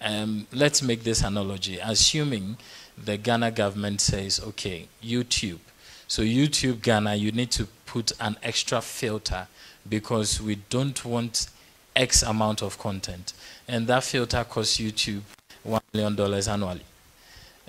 Um, let's make this analogy. Assuming the Ghana government says, okay, YouTube. So YouTube Ghana, you need to put an extra filter because we don't want X amount of content. And that filter costs YouTube $1 million annually.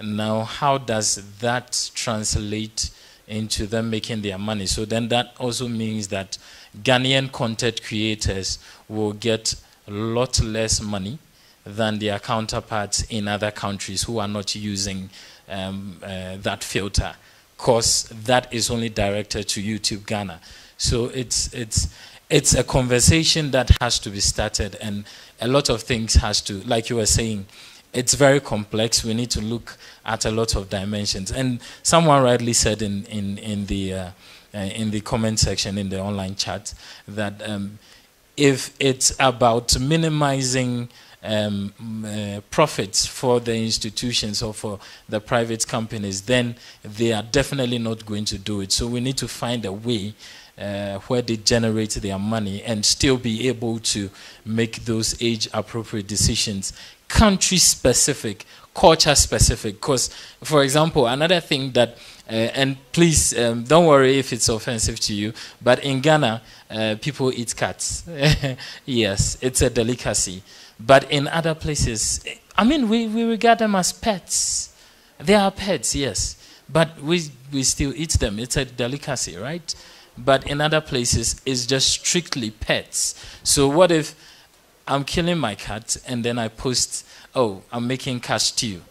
Now, how does that translate into them making their money? So then that also means that Ghanaian content creators will get a lot less money than their counterparts in other countries who are not using um, uh, that filter because that is only directed to YouTube Ghana. So it's, it's, it's a conversation that has to be started and a lot of things has to, like you were saying, it's very complex. We need to look at a lot of dimensions. And someone rightly said in, in, in, the, uh, uh, in the comment section in the online chat that um, if it's about minimizing um, uh, profits for the institutions or for the private companies, then they are definitely not going to do it. So we need to find a way uh, where they generate their money and still be able to make those age appropriate decisions country specific, culture specific. Because, for example, another thing that, uh, and please um, don't worry if it's offensive to you, but in Ghana, uh, people eat cats. yes, it's a delicacy. But in other places, I mean, we, we regard them as pets. They are pets, yes. But we, we still eat them. It's a delicacy, right? But in other places, it's just strictly pets. So what if I'm killing my cat, and then I post, oh, I'm making cat stew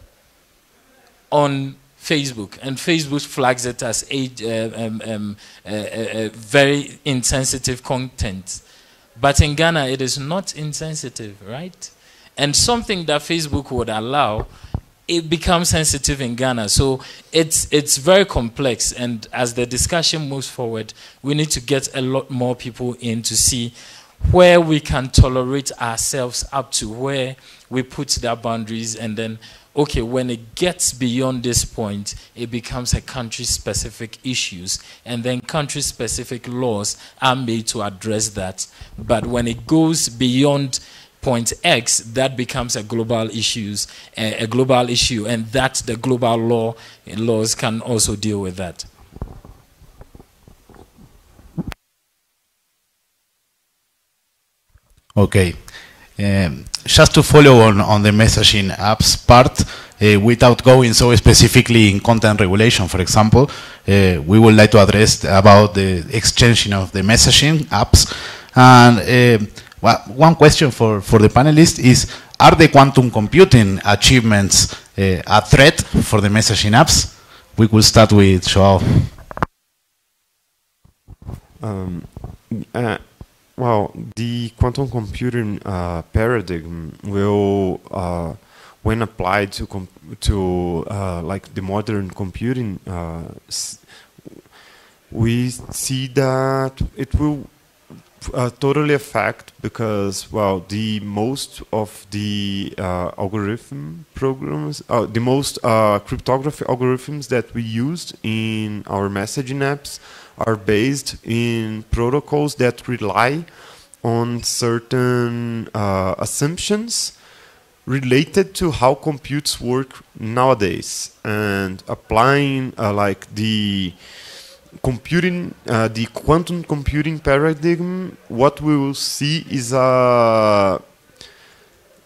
on Facebook, and Facebook flags it as age, uh, um, um, uh, uh, uh, very insensitive content. But in Ghana, it is not insensitive, right? And something that Facebook would allow, it becomes sensitive in Ghana. So it's, it's very complex. And as the discussion moves forward, we need to get a lot more people in to see where we can tolerate ourselves up to where we put their boundaries and then okay when it gets beyond this point it becomes a country specific issues. And then country specific laws are made to address that. But when it goes beyond point x that becomes a global issues a, a global issue. And that the global law laws can also deal with that Okay. Um, just to follow on, on the messaging apps part, uh, without going so specifically in content regulation, for example, uh, we would like to address about the exchanging of the messaging apps. And uh, one question for, for the panelists is, are the quantum computing achievements a threat for the messaging apps? We could start with Joao. Um, uh, well, the quantum computing uh, paradigm will, uh, when applied to to uh, like the modern computing, uh, we see that it will uh, totally affect because well, the most of the uh, algorithm programs, the most cryptography algorithms that we used in our messaging apps are based in protocols that rely on certain uh, assumptions related to how computes work nowadays and applying uh, like the computing uh, the quantum computing paradigm what we will see is uh,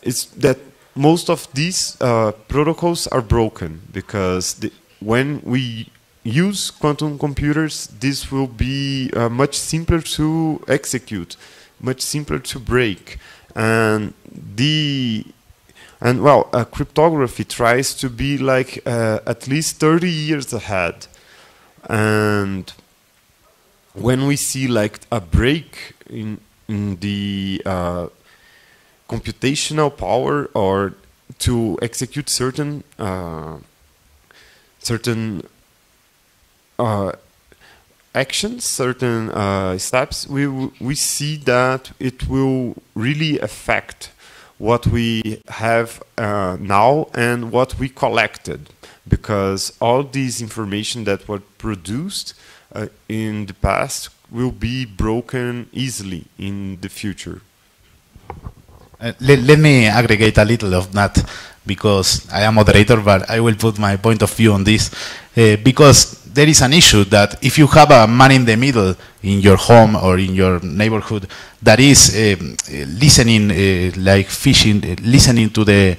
is that most of these uh, protocols are broken because the, when we use quantum computers, this will be uh, much simpler to execute, much simpler to break. And the and well, uh, cryptography tries to be like uh, at least 30 years ahead. And when we see like a break in in the uh, computational power or to execute certain uh, certain actions, certain uh, steps, we we see that it will really affect what we have uh, now and what we collected, because all this information that was produced uh, in the past will be broken easily in the future. Uh, let, let me aggregate a little of that because I am moderator, but I will put my point of view on this. Uh, because there is an issue that if you have a man in the middle in your home or in your neighborhood that is um, listening, uh, like fishing, uh, listening to the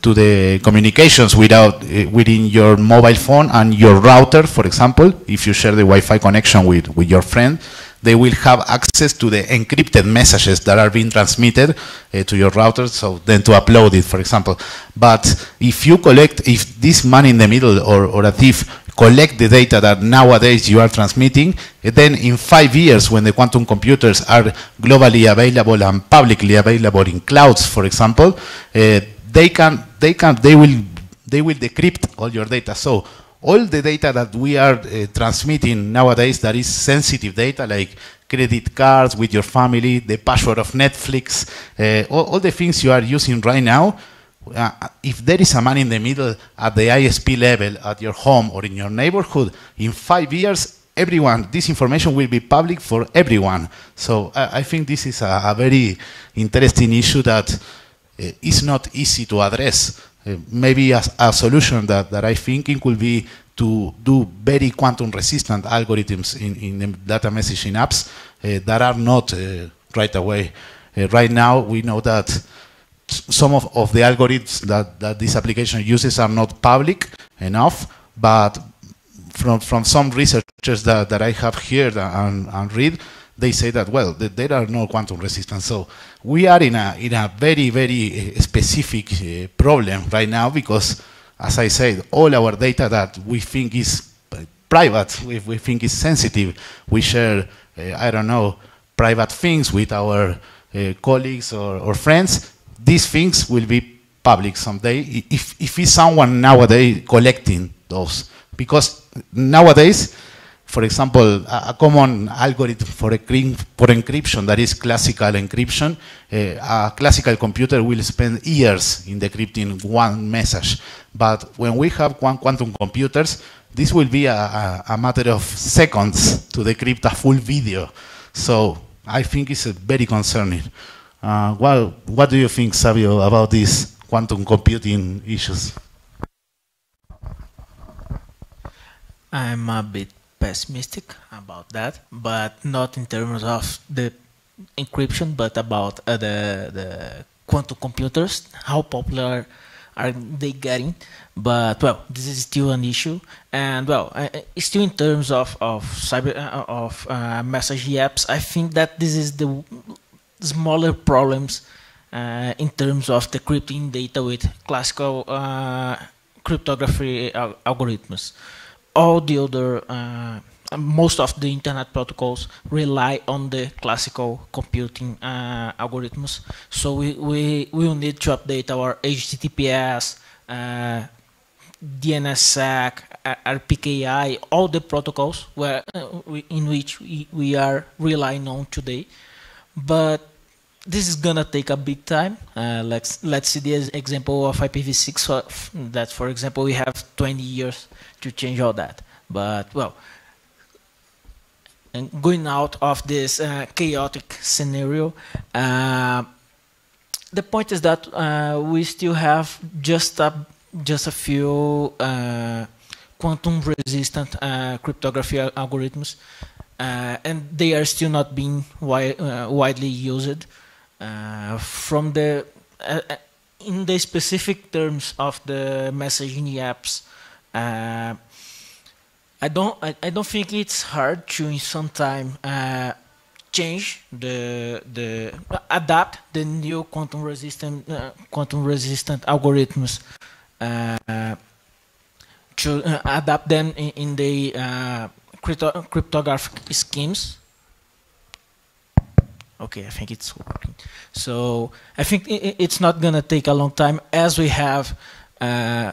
to the communications without uh, within your mobile phone and your router, for example, if you share the Wi-Fi connection with, with your friend, they will have access to the encrypted messages that are being transmitted uh, to your router, so then to upload it, for example. But if you collect, if this man in the middle or, or a thief collect the data that nowadays you are transmitting, eh, then in five years when the quantum computers are globally available and publicly available in clouds, for example, uh, they can, they can, they will, they will decrypt all your data. So all the data that we are uh, transmitting nowadays that is sensitive data like credit cards with your family, the password of Netflix, uh, all, all, the things you are using right now, uh, if there is a man in the middle at the ISP level at your home or in your neighborhood, in five years, everyone, this information will be public for everyone. So I, I think this is a, a, very interesting issue that uh, is not easy to address. Uh, maybe a, a, solution that, that I think could be to do very quantum resistant algorithms in, in data messaging apps uh, that are not uh, right away. Uh, right now, we know that some of, of the algorithms that, that this application uses are not public enough, but from, from some researchers that, that I have heard and, and read, they say that, well, there are no quantum resistance. So we are in a, in a very, very uh, specific uh, problem right now because, as I said, all our data that we think is private, we, we think is sensitive, we share, uh, I don't know, private things with our uh, colleagues or, or friends, these things will be public someday if, if it's someone nowadays collecting those. Because nowadays, for example, a, a common algorithm for, for, encryption that is classical encryption, uh, a classical computer will spend years in decrypting one message. But when we have quantum computers, this will be a, a, a matter of seconds to decrypt a full video. So I think it's very concerning. Uh, well, what do you think, Savio, about these quantum computing issues? I'm a bit pessimistic about that, but not in terms of the encryption, but about uh, the the quantum computers. How popular are they getting? But well, this is still an issue, and well, uh, still in terms of of cyber uh, of uh, message apps, I think that this is the smaller problems uh, in terms of decrypting data with classical cryptography al algorithms all the other uh, most of the internet protocols rely on the classical computing uh, algorithms. So we, we, we will need to update our HTTPS, uh, DNSSEC, RPKI, all the protocols where, uh, we, in which we, we are relying on today. But this is gonna take a big time. Uh, let's let's see the example of IPv6. that, for example, we have 20 years to change all that. But well, and going out of this uh, chaotic scenario, uh, the point is that uh, we still have just a just a few uh, quantum resistant uh, cryptography algorithms, uh, and they are still not being wi widely used. From the in the specific terms of the messaging apps, I don't I, I don't think it's hard to in some time uh, change the the adapt the new quantum resistant uh, quantum resistant algorithms uh, to uh, adapt them in, in the uh, crypto cryptographic schemes. Okay, I think it's working. So I think it's not gonna take a long time as we have uh,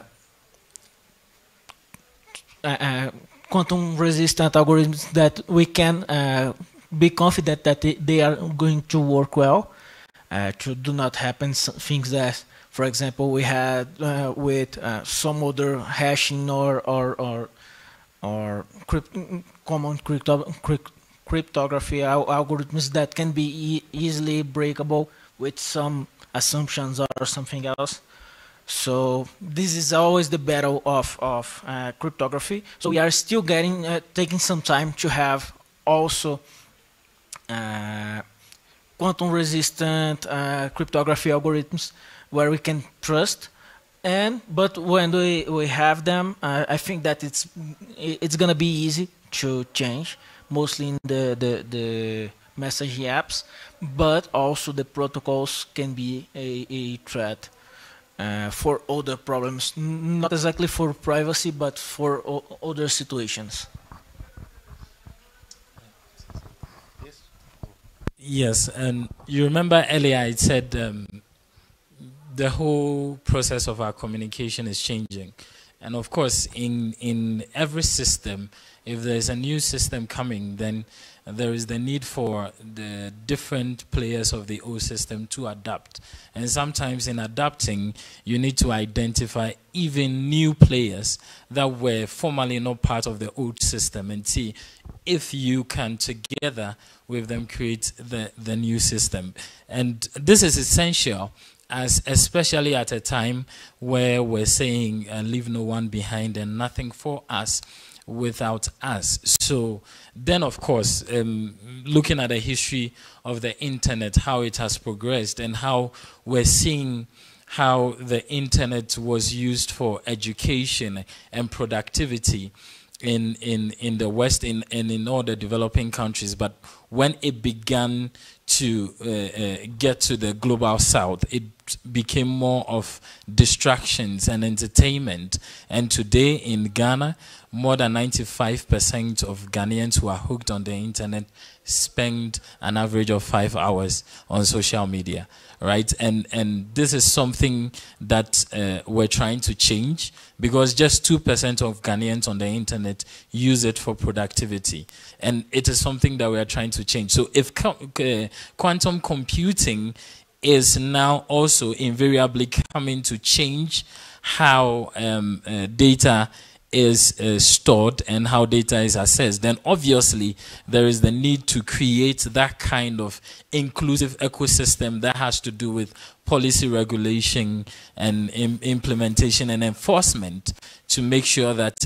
quantum resistant algorithms that we can be confident that they are going to work well. Uh, to do not happen things that, for example, we had uh, with uh, some other hashing or or or, or crypt common crypto crypt cryptography al algorithms that can be e easily breakable with some assumptions or something else. So this is always the battle of of uh, cryptography. So we are still getting uh, taking some time to have also uh, quantum resistant uh, cryptography algorithms where we can trust and but when we, we have them uh, I think that it's it's gonna be easy to change mostly in the, the, the messaging apps but also the protocols can be a, a threat uh, for other problems not exactly for privacy but for other situations Yes, and you remember earlier I said um, the whole process of our communication is changing. And of course, in, in every system, if there's a new system coming, then there is the need for the different players of the old system to adapt. And sometimes in adapting, you need to identify even new players that were formerly not part of the old system and see if you can together with them create the, the new system. And this is essential as especially at a time where we're saying uh, leave no one behind and nothing for us without us. So then, of course, um, looking at the history of the internet, how it has progressed, and how we're seeing how the internet was used for education and productivity in in in the West in, and in all the developing countries. But when it began to uh, uh, get to the global South, it became more of distractions and entertainment. And today in Ghana, more than 95% of Ghanaians who are hooked on the internet spend an average of five hours on social media right? And and this is something that uh, we're trying to change because just two percent of Ghanaians on the internet use it for productivity, and it is something that we are trying to change. So if uh, quantum computing is now also invariably coming to change how um, uh, data is uh, stored and how data is assessed, then obviously there is the need to create that kind of inclusive ecosystem that has to do with policy regulation and Im implementation and enforcement to make sure that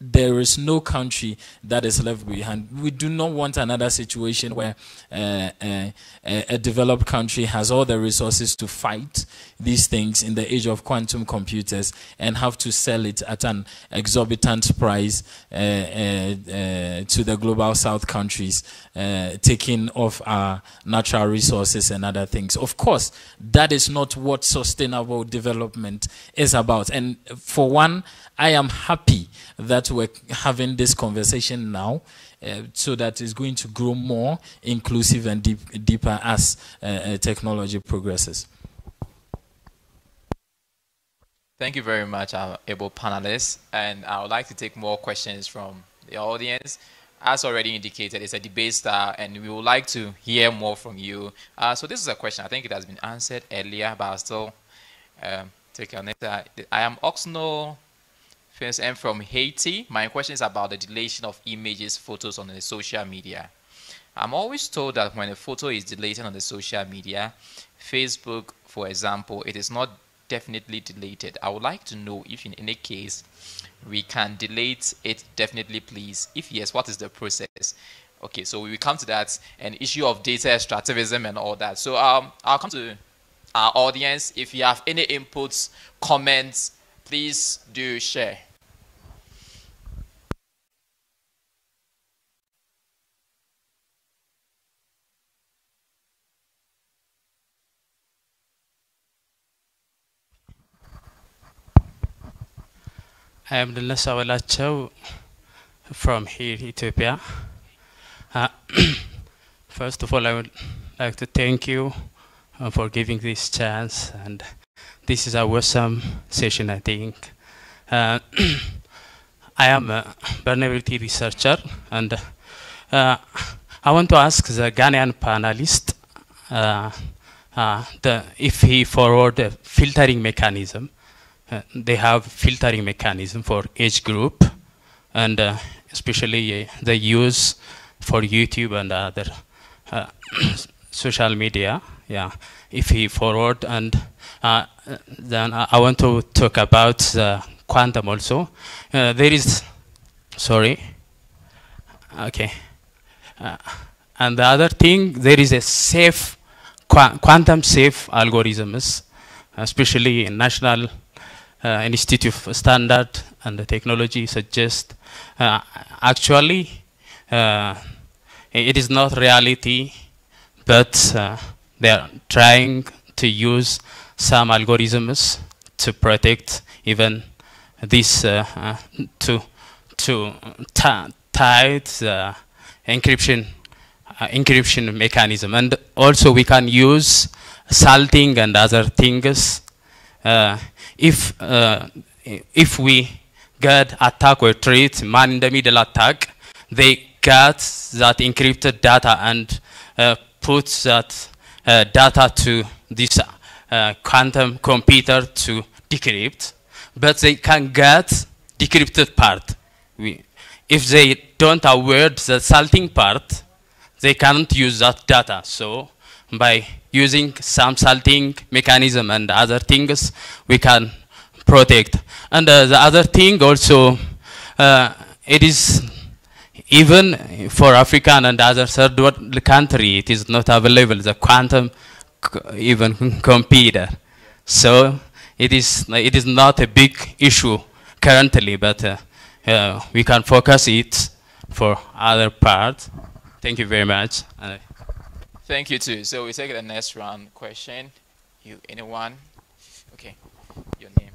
there is no country that is left behind. We do not want another situation where uh, uh, a developed country has all the resources to fight these things in the age of quantum computers and have to sell it at an exorbitant price uh, uh, uh to the global south countries, uh, taking off our natural resources and other things. Of course, that is not what sustainable development is about. And for one, I am happy that we're having this conversation now uh, so that it's going to grow more inclusive and deep, deeper as uh, uh, technology progresses. Thank you very much, our able panelists. And I would like to take more questions from the audience. As already indicated, it's a debate style, and we would like to hear more from you. Uh, so this is a question. I think it has been answered earlier, but I'll still um, take your. Uh, I am Oxno First, I'm from Haiti. My question is about the deletion of images, photos on the social media. I'm always told that when a photo is deleted on the social media, Facebook, for example, it is not definitely deleted. I would like to know if in any case we can delete it definitely, please. If yes, what is the process? Okay, so we will come to that, an issue of data extractivism and all that. So um, I'll come to our audience. If you have any inputs, comments, please do share. I am Dilnasa Walacho from here, Ethiopia. Uh, first of all, I would like to thank you uh, for giving this chance, and this is a awesome session, I think. Uh, I am a vulnerability researcher, and uh, I want to ask the Ghanaian panelist uh, uh, the, if he forward a filtering mechanism. Uh, they have filtering mechanism for each group, and uh, especially uh, the use for YouTube and other uh, social media. Yeah, if he forward and uh, then I want to talk about quantum also. There is, sorry, okay, and the other thing there is a safe qu quantum safe algorithms, especially in National Institute of Standard and the Technology suggest uh, actually uh, it is not reality, but uh, they are trying to use some algorithms to protect even this uh, uh, to to tie the encryption uh, encryption mechanism. And also we can use salting and other things uh, if uh, if we get attack or treat man in the middle attack they get that encrypted data and uh, put that uh, data to this uh, quantum computer to decrypt but they can get decrypted part we, if they don't aware the salting part they can't use that data. So by using some salting mechanism and other things, we can protect. And uh, the other thing also, uh, it is even for African and other third world country, it is not available, the quantum even computer. So it is, it is not a big issue currently, but uh, uh we can focus it for other parts. Thank you very much. Thank you too. So we take the next round question. You, anyone? Okay, your name.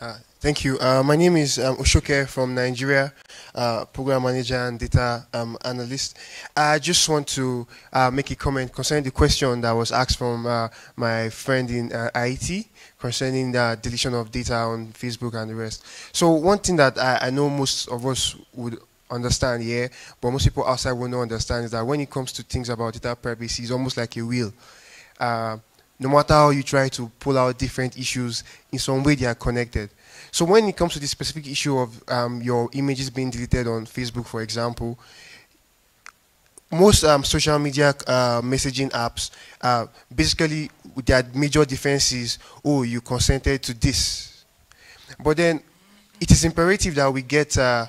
Uh, thank you. Uh, my name is um, Oshoke from Nigeria, uh, program manager and data um, analyst. I just want to uh, make a comment concerning the question that was asked from uh, my friend in uh, Haiti concerning the deletion of data on Facebook and the rest. So one thing that I, I know most of us would understand, yeah, but most people outside will not understand is that when it comes to things about data privacy, it's almost like a wheel. Uh, no matter how you try to pull out different issues, in some way they are connected. So when it comes to the specific issue of um, your images being deleted on Facebook, for example, most um, social media uh, messaging apps, uh, basically their major defense is, oh, you consented to this. But then it is imperative that we get uh,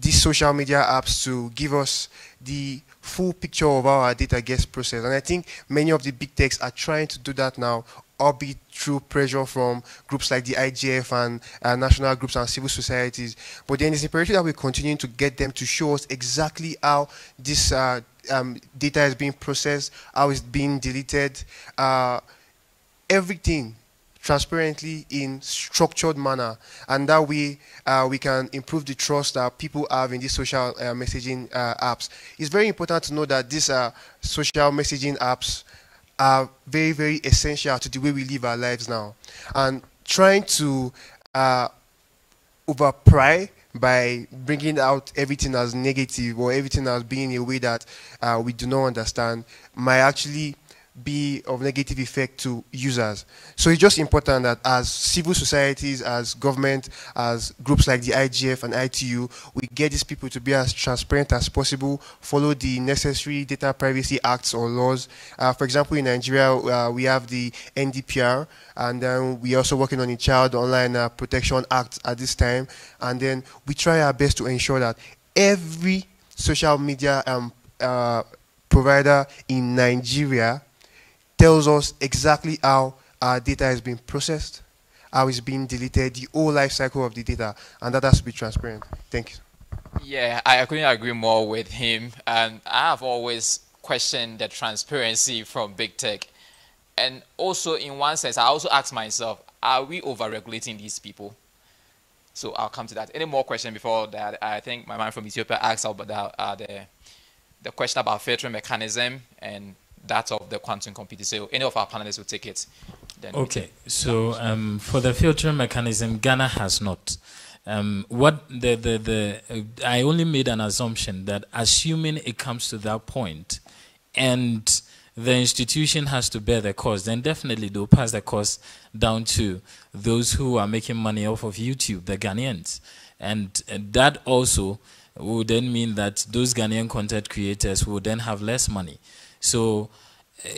these social media apps to give us the full picture of how our data gets processed. And I think many of the big techs are trying to do that now, albeit through pressure from groups like the IGF and uh, national groups and civil societies. But then it's imperative that we continue to get them to show us exactly how this uh, um, data is being processed, how it's being deleted, uh, everything transparently in structured manner and that way uh, we can improve the trust that people have in these social uh, messaging uh, apps. It's very important to know that these uh, social messaging apps are very very essential to the way we live our lives now. And trying to uh, overpry by bringing out everything as negative or everything as being a way that uh, we do not understand might actually be of negative effect to users. So it's just important that as civil societies, as government, as groups like the IGF and ITU, we get these people to be as transparent as possible, follow the necessary data privacy acts or laws. Uh, for example, in Nigeria, uh, we have the NDPR, and then we're also working on the Child Online uh, Protection Act at this time. And then we try our best to ensure that every social media um, uh, provider in Nigeria tells us exactly how our data is being processed, how it's being deleted, the whole life cycle of the data, and that has to be transparent. Thank you. Yeah, I couldn't agree more with him. And I have always questioned the transparency from big tech. And also, in one sense, I also ask myself, are we over-regulating these people? So I'll come to that. Any more questions before that? I think my man from Ethiopia asked about the, uh, the, the question about filtering mechanism and that of the quantum computer. So any of our panelists will take it. okay. So um, for the filtering mechanism, Ghana has not. Um, what the the the uh, I only made an assumption that assuming it comes to that point, and the institution has to bear the cost, then definitely they'll pass the cost down to those who are making money off of YouTube, the Ghanaians, and, and that also would then mean that those Ghanaian content creators will then have less money. So uh,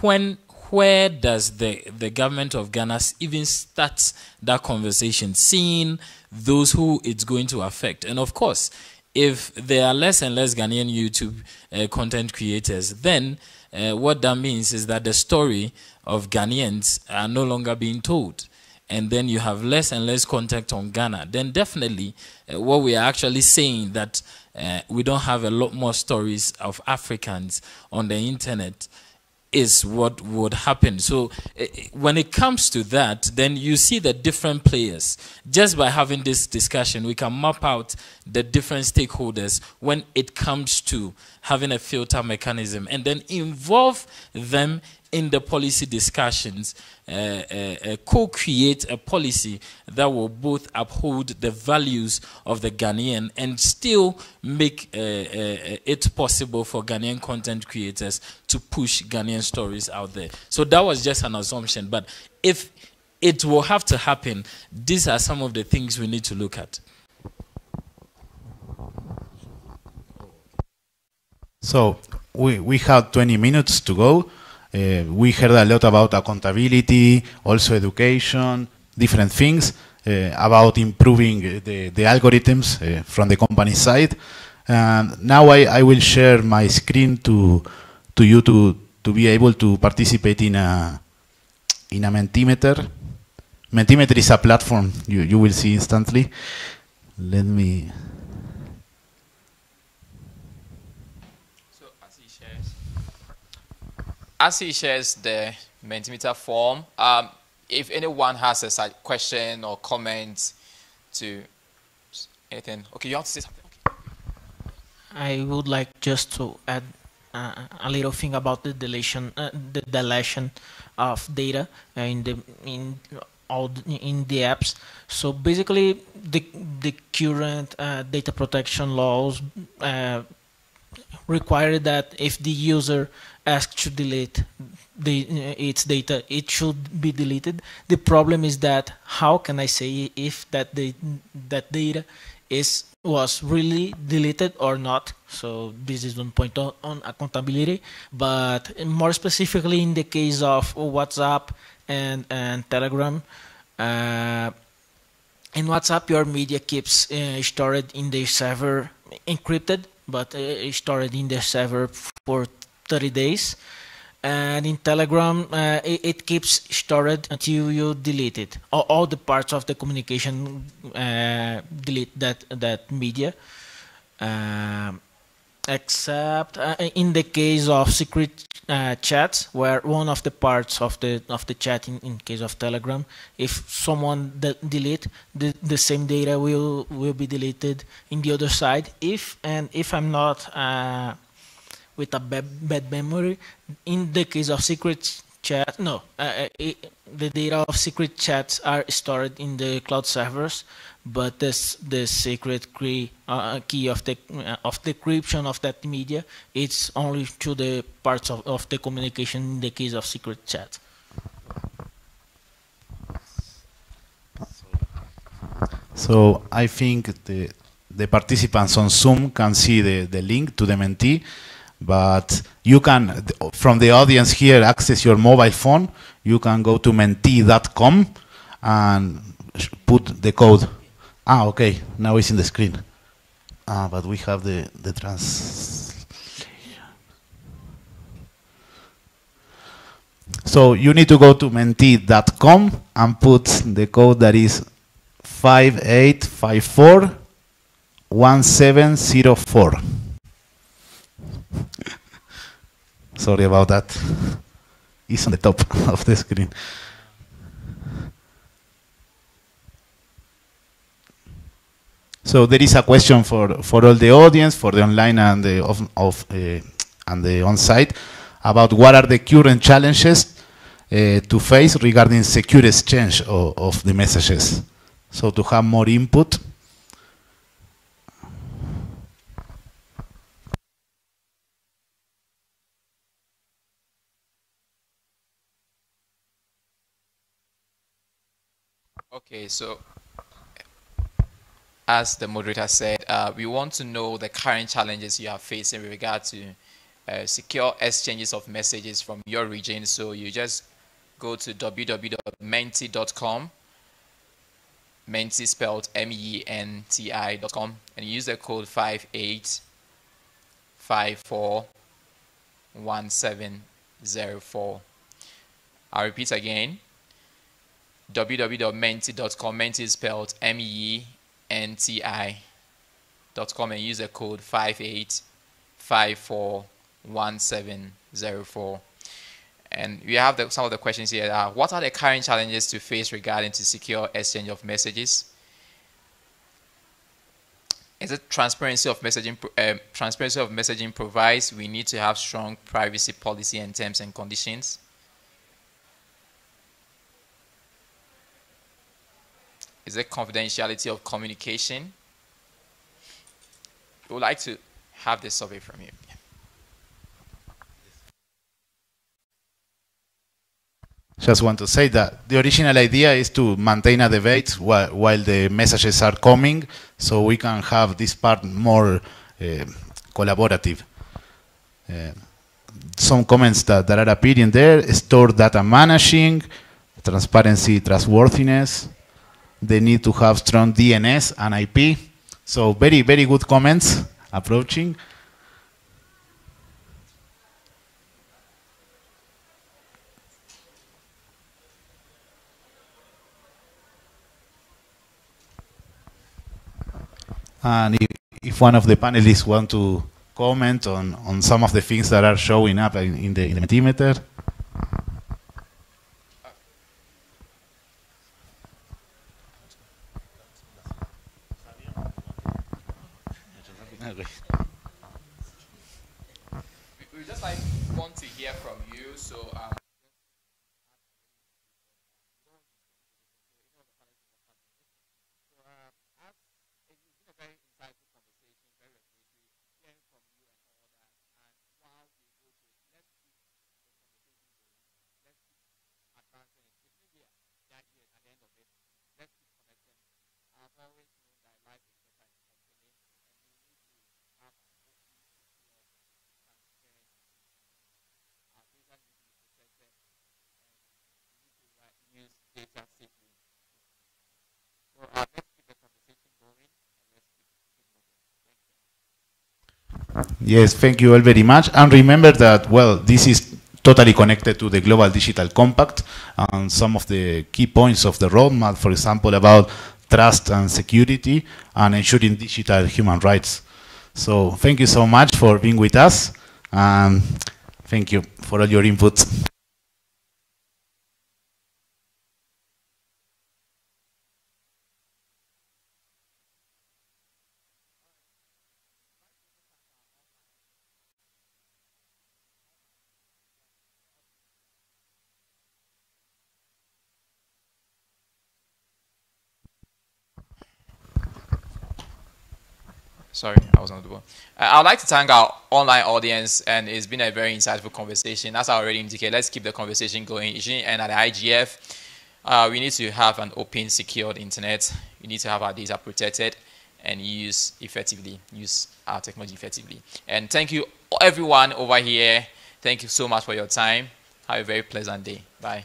when where does the, the government of Ghana even start that conversation, seeing those who it's going to affect? And of course, if there are less and less Ghanaian YouTube uh, content creators, then uh, what that means is that the story of Ghanaians are no longer being told. And then you have less and less contact on Ghana. Then definitely, uh, what we are actually saying that uh, we don't have a lot more stories of Africans on the internet is what would happen. So uh, when it comes to that, then you see the different players. Just by having this discussion, we can map out the different stakeholders when it comes to having a filter mechanism and then involve them in the policy discussions, uh, uh, uh, co-create a policy that will both uphold the values of the Ghanaian and still make uh, uh, it possible for Ghanaian content creators to push Ghanaian stories out there. So that was just an assumption, but if it will have to happen, these are some of the things we need to look at. So we, we have 20 minutes to go. Uh, we heard a lot about accountability, also education, different things uh, about improving the, the algorithms uh, from the company side. And now I, I will share my screen to, to you to, to be able to participate in a, in a Mentimeter. Mentimeter is a platform you, you will see instantly. Let me... as he shares the Mentimeter form, um, if anyone has a question or comment to anything, okay, you have to say something. Okay. I would like just to add uh, a little thing about the deletion, uh, the deletion of data in the in all in the apps. So basically, the the current uh, data protection laws uh, require that if the user asked to delete the uh, its data it should be deleted. The problem is that how can i say if that the that data is was really deleted or not? So this is one point on, on accountability but more specifically in the case of whatsapp and and telegram uh, in whatsapp your media keeps uh, stored in the server encrypted but uh, stored in the server for 30 days. And in telegram uh, it, it, keeps stored until you delete it. All, all the parts of the communication uh, delete that that media. Um, except uh, in the case of secret uh, chats where one of the parts of the of the chat in, in case of telegram if someone de delete the, the same data will will be deleted in the other side. If and if i'm not uh, with a bad, memory. In the case of secret chat, no, uh, uh, it, the data of secret chats are stored in the cloud servers, but this the secret key, uh, key of the uh, of decryption of that media it's only to the parts of, of the communication in the case of secret chat. So I think the the participants on Zoom can see the, the link to the Menti but you can, from the audience here, access your mobile phone. You can go to menti.com and put the code. Ah, okay, now it's in the screen. Ah, but we have the, the trans So you need to go to menti.com and put the code that is 5854 1704. Sorry about that. It's on the top of the screen. So there is a question for, for all the audience, for the online and the off, off uh, and the on-site, about what are the current challenges uh, to face regarding secure exchange of, of the messages. So to have more input. Okay, so as the moderator said, uh, we want to know the current challenges you are facing with regard to uh, secure exchanges of messages from your region. So you just go to www.menti.com, Menti spelled M-E-N-T-I.com, and use the code 58541704. I'll repeat again, www.menti.com, Menti is spelled M-E-N-T-I.com, and use the code 5854 1704. And we have the, some of the questions here. Uh, what are the current challenges to face regarding to secure exchange of messages? Is it transparency of messaging? Uh, transparency of messaging provides we need to have strong privacy policy and terms and conditions. Is it confidentiality of communication? We would like to have this survey from you. Just want to say that the original idea is to maintain a debate while, while the messages are coming, so we can have this part more uh, collaborative. Uh, some comments that, that are appearing there, store data managing, transparency, trustworthiness, the need to have strong DNS and IP. So very, very good comments approaching. And if, if one of the panelists want to comment on, on some of the things that are showing up in, in the, in the Mentimeter. We just like want to hear from you, so um, use data safely. So uh, let's keep the conversation going and let's keep, keep moving. Thank you. Yes, thank you all very much. And remember that, well, this is totally connected to the Global Digital Compact and some of the key points of the roadmap, for example, about trust and security and ensuring digital human rights. So thank you so much for being with us and thank you for all your input. Sorry, I was on the. Uh, I'd like to thank our online audience, and it's been a very insightful conversation. As I already indicated, let's keep the conversation going. And at the IGF, uh, we need to have an open, secured internet. We need to have our data protected and use effectively, use our technology effectively. And thank you, everyone over here. Thank you so much for your time. Have a very pleasant day. Bye.